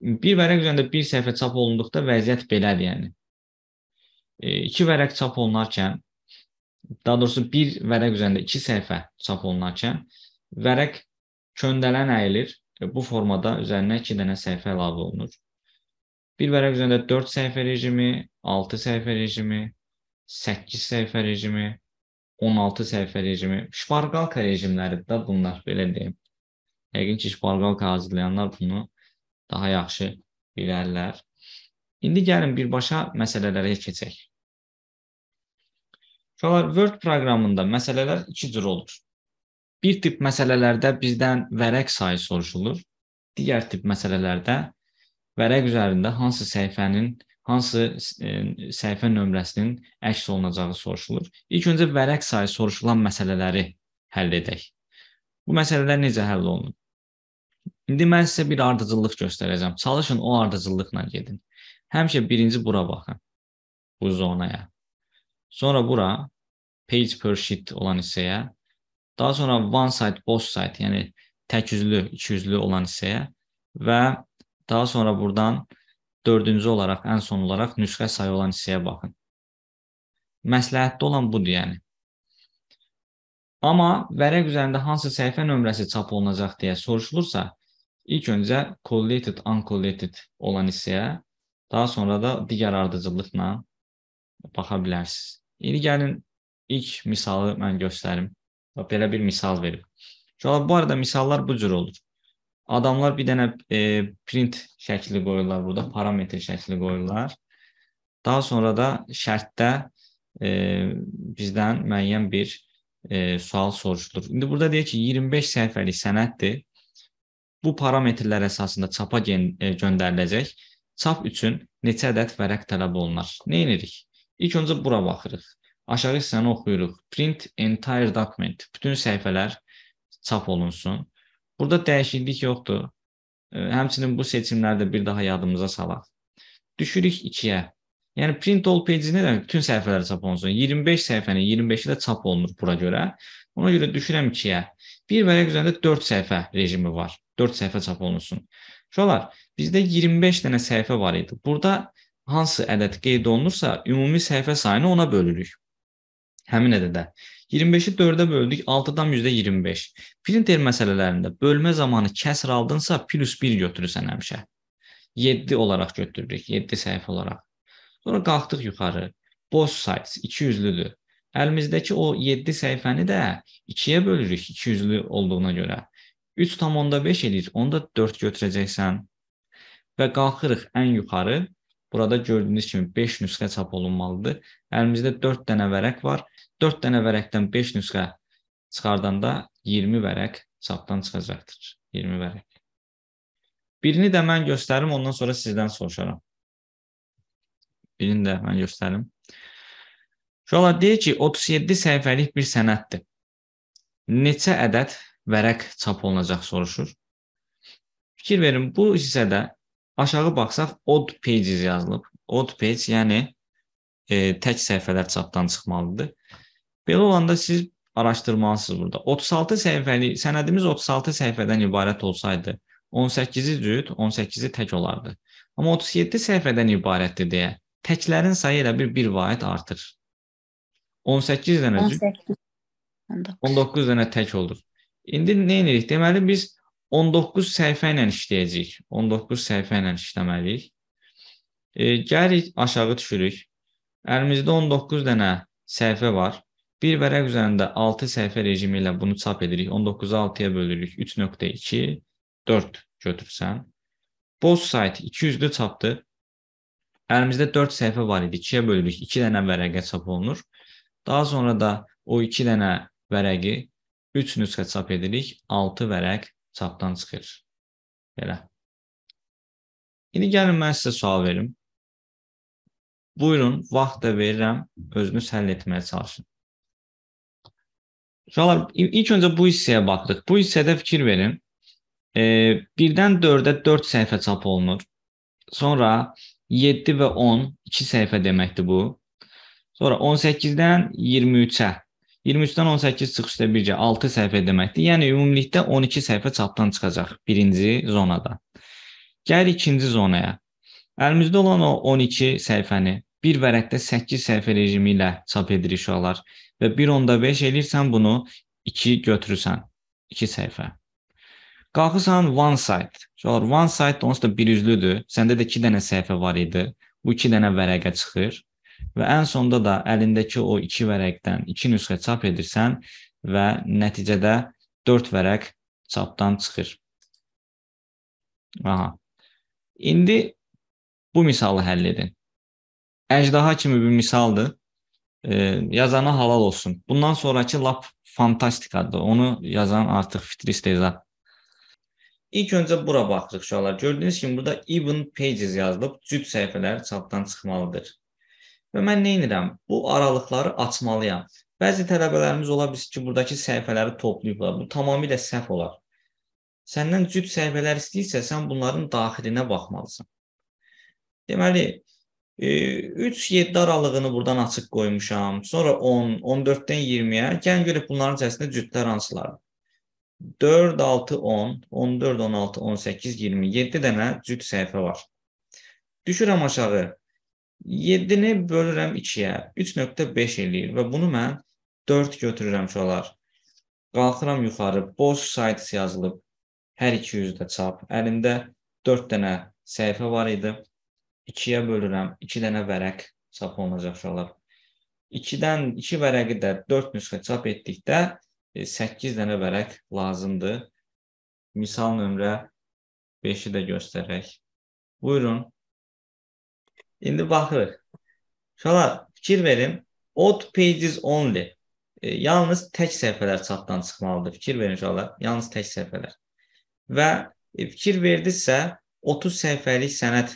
Bir vərəq üzərində bir səhifə çap olunduqda vəziyyət belədir yəni. E, iki vərəq çap olunarkən, daha doğrusu bir vərəq üzərində iki səhifə çap olunarkən, vərəq köndələn əyilir Bu formada üzərinə 2 dənə səhifə əlavə olunur. Bir vərəq üzərində 4 səhifə rejimi, 6 səhifə rejimi, 8 səhifə rejimi, 16 səhifə rejimi, şparqalka rejimləridir də bunlar, belə deyim. Yəqin ki, şparqalka hazırlayanlar bunu daha yaxşı bilərlər. İndi gəlin birbaşa məsələlərə keçək. Uşaqlar, Word proqramında məsələlər iki cür olur. Bir tip məsələlərdə bizdən vərəq sayı soruşulur. Digər tip məsələlərdə vərəq üzərində hansı səhifənin, hansı e, səhifə nömrəsinin əks olunacağı soruşulur. İlk öncə vərəq sayı soruşulan məsələləri həll edək. Bu məsələlər necə həll olunur? İndi mən sizə bir ardıcıllıq göstərəcəm. Çalışın o ardıcıllıqla gedin. Həmişə birinci bura baxın. Bu zonaya. Sonra bura page per sheet olan hissəyə Daha sonra one side, both side, yəni tək üzlü, iki üzlü olan hissəyə və daha sonra buradan dördüncü olaraq, ən son olaraq nüsxə sayı olan hissəyə baxın. Məsləhətli olan budur, yəni. Amma vərəq üzərində hansı səhifə nömrəsi çap olunacaq deyə soruşulursa, ilk öncə collated, uncollated olan hissəyə, daha sonra da digər ardıcıllıqla baxa bilərsiniz. İndi gəlin ilk misalı mən göstərim. Belə bir misal verim. Uşaqlar, bu arada misallar bu cür olur. Adamlar bir dənə e, print şəkli qoyurlar burada, parametr şəkli qoyurlar. Daha sonra da şərtdə e, bizdən müəyyən bir e, sual soruşulur. İndi burada deyir ki, 25 səhifəlik sənəddir. Bu parametrlər əsasında çapa e, göndəriləcək. Çap üçün neçə ədəd vərəq tələb olunar? Nə edirik? İlk öncə bura baxırıq. Aşağı hissəni oxuyuruq. Print entire document. Bütün səhifələr çap olunsun. Burada dəyişiklik yoxdur. Həmçinin bu seçimləri də bir daha yadımıza salaq. Düşürük 2-yə. Yəni print all pages nə demək? Bütün səhifələr çap olunsun. 25 səhifənin 25-i də çap olunur bura görə. Ona görə düşürəm 2-yə. Bir vərəq üzərində 4 səhifə rejimi var. 4 səhifə çap olunsun. Uşaqlar, bizdə 25 dənə səhifə var idi. Burada hansı ədəd qeyd olunursa, ümumi səhifə sayını ona bölürük. Həmin ədədə. 25-i 4-ə böldük, 6-dan %25. Printer məsələlərində bölmə zamanı kəsr aldınsa, plus 1 götürürsən həmişə. 7 olaraq götürürük, 7 səhifə olaraq. Sonra qalxdıq yuxarı. Both sides 200-lüdür. Əlimizdəki o 7 səhifəni də 2-yə bölürük 200-lü olduğuna görə. 3,5 eləyir. Onu da 4 götürəcəksən. Və qalxırıq ən yuxarı. Burada gördüyünüz kimi 5 nüsxə çap olunmalıdır. Əlimizdə 4 dənə vərəq var. 4 dənə vərəqdən 5 nüsxə çıxardanda 20 vərəq çapdan çıxacaqdır. 20 vərəq. Birini də mən göstərim, ondan sonra sizdən soruşaram. Birini də mən göstərim. Uşaqlar deyir ki, 37 səhifəlik bir sənəddir. Neçə ədəd vərəq çap olunacaq soruşur. Fikir verin, bu hissədə aşağı baxsaq odd pages yazılıb. Odd page, yəni e, tək səhifələr çapdan çıxmalıdır. Belə olanda siz araşdırmalısınız burada. 36 səhifəli, sənədimiz 36 səhifədən ibarət olsaydı, 18-i cüt, 18-i tək olardı. Amma 37 səhifədən ibarətdir deyə təklərin sayı elə bir bir vahid artır. 18 dənə cüt, 19 dənə tək olur. İndi nə edirik? Deməli biz 19 səhifə ilə işləyəcəyik. 19 səhifə ilə işləməliyik. E, gəlirik aşağı düşürük. Əlimizdə 19 dənə səhifə var. Bir vərəq üzərində 6 səhifə rejimi ilə bunu çap edirik. 19-u 6-ya bölürük. 3.2, 4 götürsən. Both site 200-lü çapdır. Əlimizdə 4 səhifə var idi. 2-yə bölürük. 2 dənə vərəqə çap olunur. Daha sonra da o 2 dənə vərəqi 3 nüsxə çap edirik. 6 vərəq çapdan çıxır. Belə. İndi gəlin mən sizə sual verim. Buyurun, vaxt da verirəm, özünüz həll etməyə çalışın. Uşaqlar, ilk öncə bu hissəyə baxdıq. Bu hissədə fikir verin. E, birdən 4-ə 4 səhifə çap olunur. Sonra 7 və 10 2 səhifə deməkdir bu. Sonra 18-dən 23-ə 23-dən 18 çıxışda bircə 6 səhifə deməkdir. Yəni ümumilikdə 12 səhifə çapdan çıxacaq birinci zonada. Gəl ikinci zonaya. Əlimizdə olan o 12 səhifəni bir vərəqdə 8 səhifə rejimi ilə çap edirik uşaqlar və 1.5 eləyirsən bunu 2 götürürsən. 2 səhifə. Qalxırsan one side. Uşaqlar one side onsuz da bir üzlüdür. Səndə də 2 dənə səhifə var idi. Bu 2 dənə vərəqə çıxır və ən sonda da əlindəki o 2 vərəqdən 2 nüsxə çap edirsən və nəticədə 4 vərəq çapdan çıxır. Aha. İndi bu misalı həll edin. Əjdaha kimi bir misaldır. E, yazana halal olsun. Bundan sonrakı lap fantastikadır. Onu yazan artıq fitri istehza. İlk öncə bura baxırıq uşaqlar. Gördüyünüz kimi burada even pages yazılıb. Cüt səhifələr çapdan çıxmalıdır. Və mən nə edirəm? Bu aralıqları açmalıyam. Bəzi tələbələrimiz ola bilsin ki, buradakı səhifələri toplayıblar. Bu tamamilə səhv olar. Səndən cüt səhifələr istəyirsə, sən bunların daxilinə baxmalısan. Deməli, 3-7 aralığını buradan açıq qoymuşam. Sonra 10, 14-dən 20-yə. Gəlin görək bunların içərisində cütlər hansılardır. 4, 6, 10, 14, 16, 18, 20. 7 dənə cüt səhifə var. Düşürəm aşağı. 7-ni bölürəm 2-yə. 3.5 eləyir və bunu mən 4 götürürəm uşaqlar. Qalxıram yuxarı. Both sides yazılıb. Hər iki yüzdə çap. Əlimdə 4 dənə səhifə var idi. 2-yə bölürəm. 2 dənə vərəq çap olunacaq uşaqlar. 2-dən 2 vərəqi də 4 nüsxə çap etdikdə 8 e, dənə vərəq lazımdır. Misal nömrə 5-i də göstərək. Buyurun. İndi baxırıq. Uşaqlar, fikir verin. Odd pages only. E, yalnız tək səhifələr çapdan çıxmalıdır. Fikir verin uşaqlar. Yalnız tək səhifələr. Və e, fikir verdinizsə 30 səhifəlik sənəd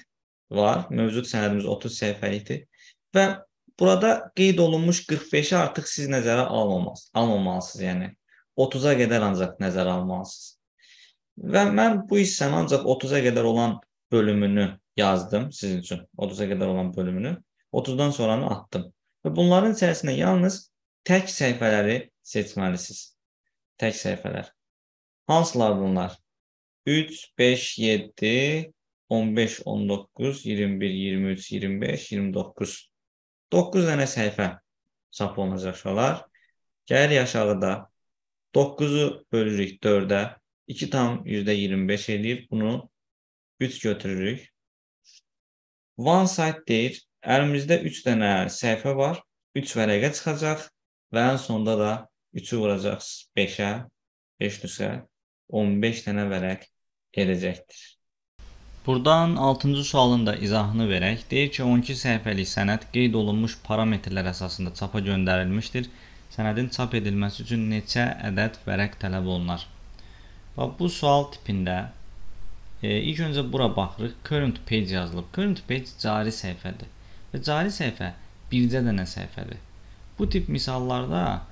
var. Mövcud sənədimiz 30 səhifəlikdir və burada qeyd olunmuş 45-i artıq siz nəzərə almamalısınız, almamalısınız, yəni 30-a qədər ancaq nəzərə almalısınız. Və mən bu hissəni ancaq 30-a qədər olan bölümünü yazdım sizin üçün. 30-a qədər olan bölümünü. 30-dan sonranı atdım. Və bunların içərisində yalnız tək səhifələri seçməlisiniz. Tək səhifələr. Hansılar bunlar? 3, 5, 7, 15, 19, 21, 23, 25, 29. 9 dənə səhifə çap olunacaq uşaqlar. Gəlir aşağıda 9-u bölürük 4-ə. 2 tam %25 eləyir. Bunu 3 götürürük. One side deyir. Əlimizdə 3 dənə səhifə var. 3 vərəqə çıxacaq və ən sonda da 3-ü vuracaqsınız 5-ə. 5 nüsxə 15 dənə vərəq edəcəkdir. Buradan 6-cı sualın da izahını verək. Deyir ki, 12 səhifəlik sənəd qeyd olunmuş parametrlər əsasında çapa göndərilmişdir. Sənədin çap edilməsi üçün neçə ədəd vərəq tələb olunar? Bax, bu sual tipində e, ilk öncə bura baxırıq. Current page yazılıb. Current page cari səhifədir. Və cari səhifə bircə dənə səhifədir. Bu tip misallarda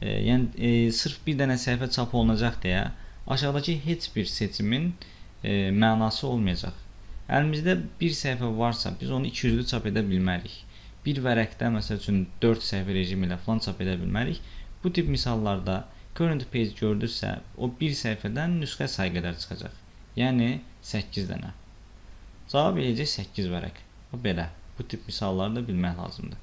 e, yəni e, sırf bir dənə səhifə çap olunacaq deyə aşağıdakı heç bir seçimin e, mənası olmayacaq. Əlimizdə bir səhifə varsa, biz onu 200-lü çap edə bilmərik. Bir vərəqdə məsəl üçün 4 səhifə rejimi ilə falan çap edə bilmərik. Bu tip misallarda current page gördünüzsə, o bir səhifədən nüsxə sayı qədər çıxacaq. Yəni 8 dənə. Cavab eləyəcək 8 vərəq. Belə. Bu tip misalları da bilmək lazımdır.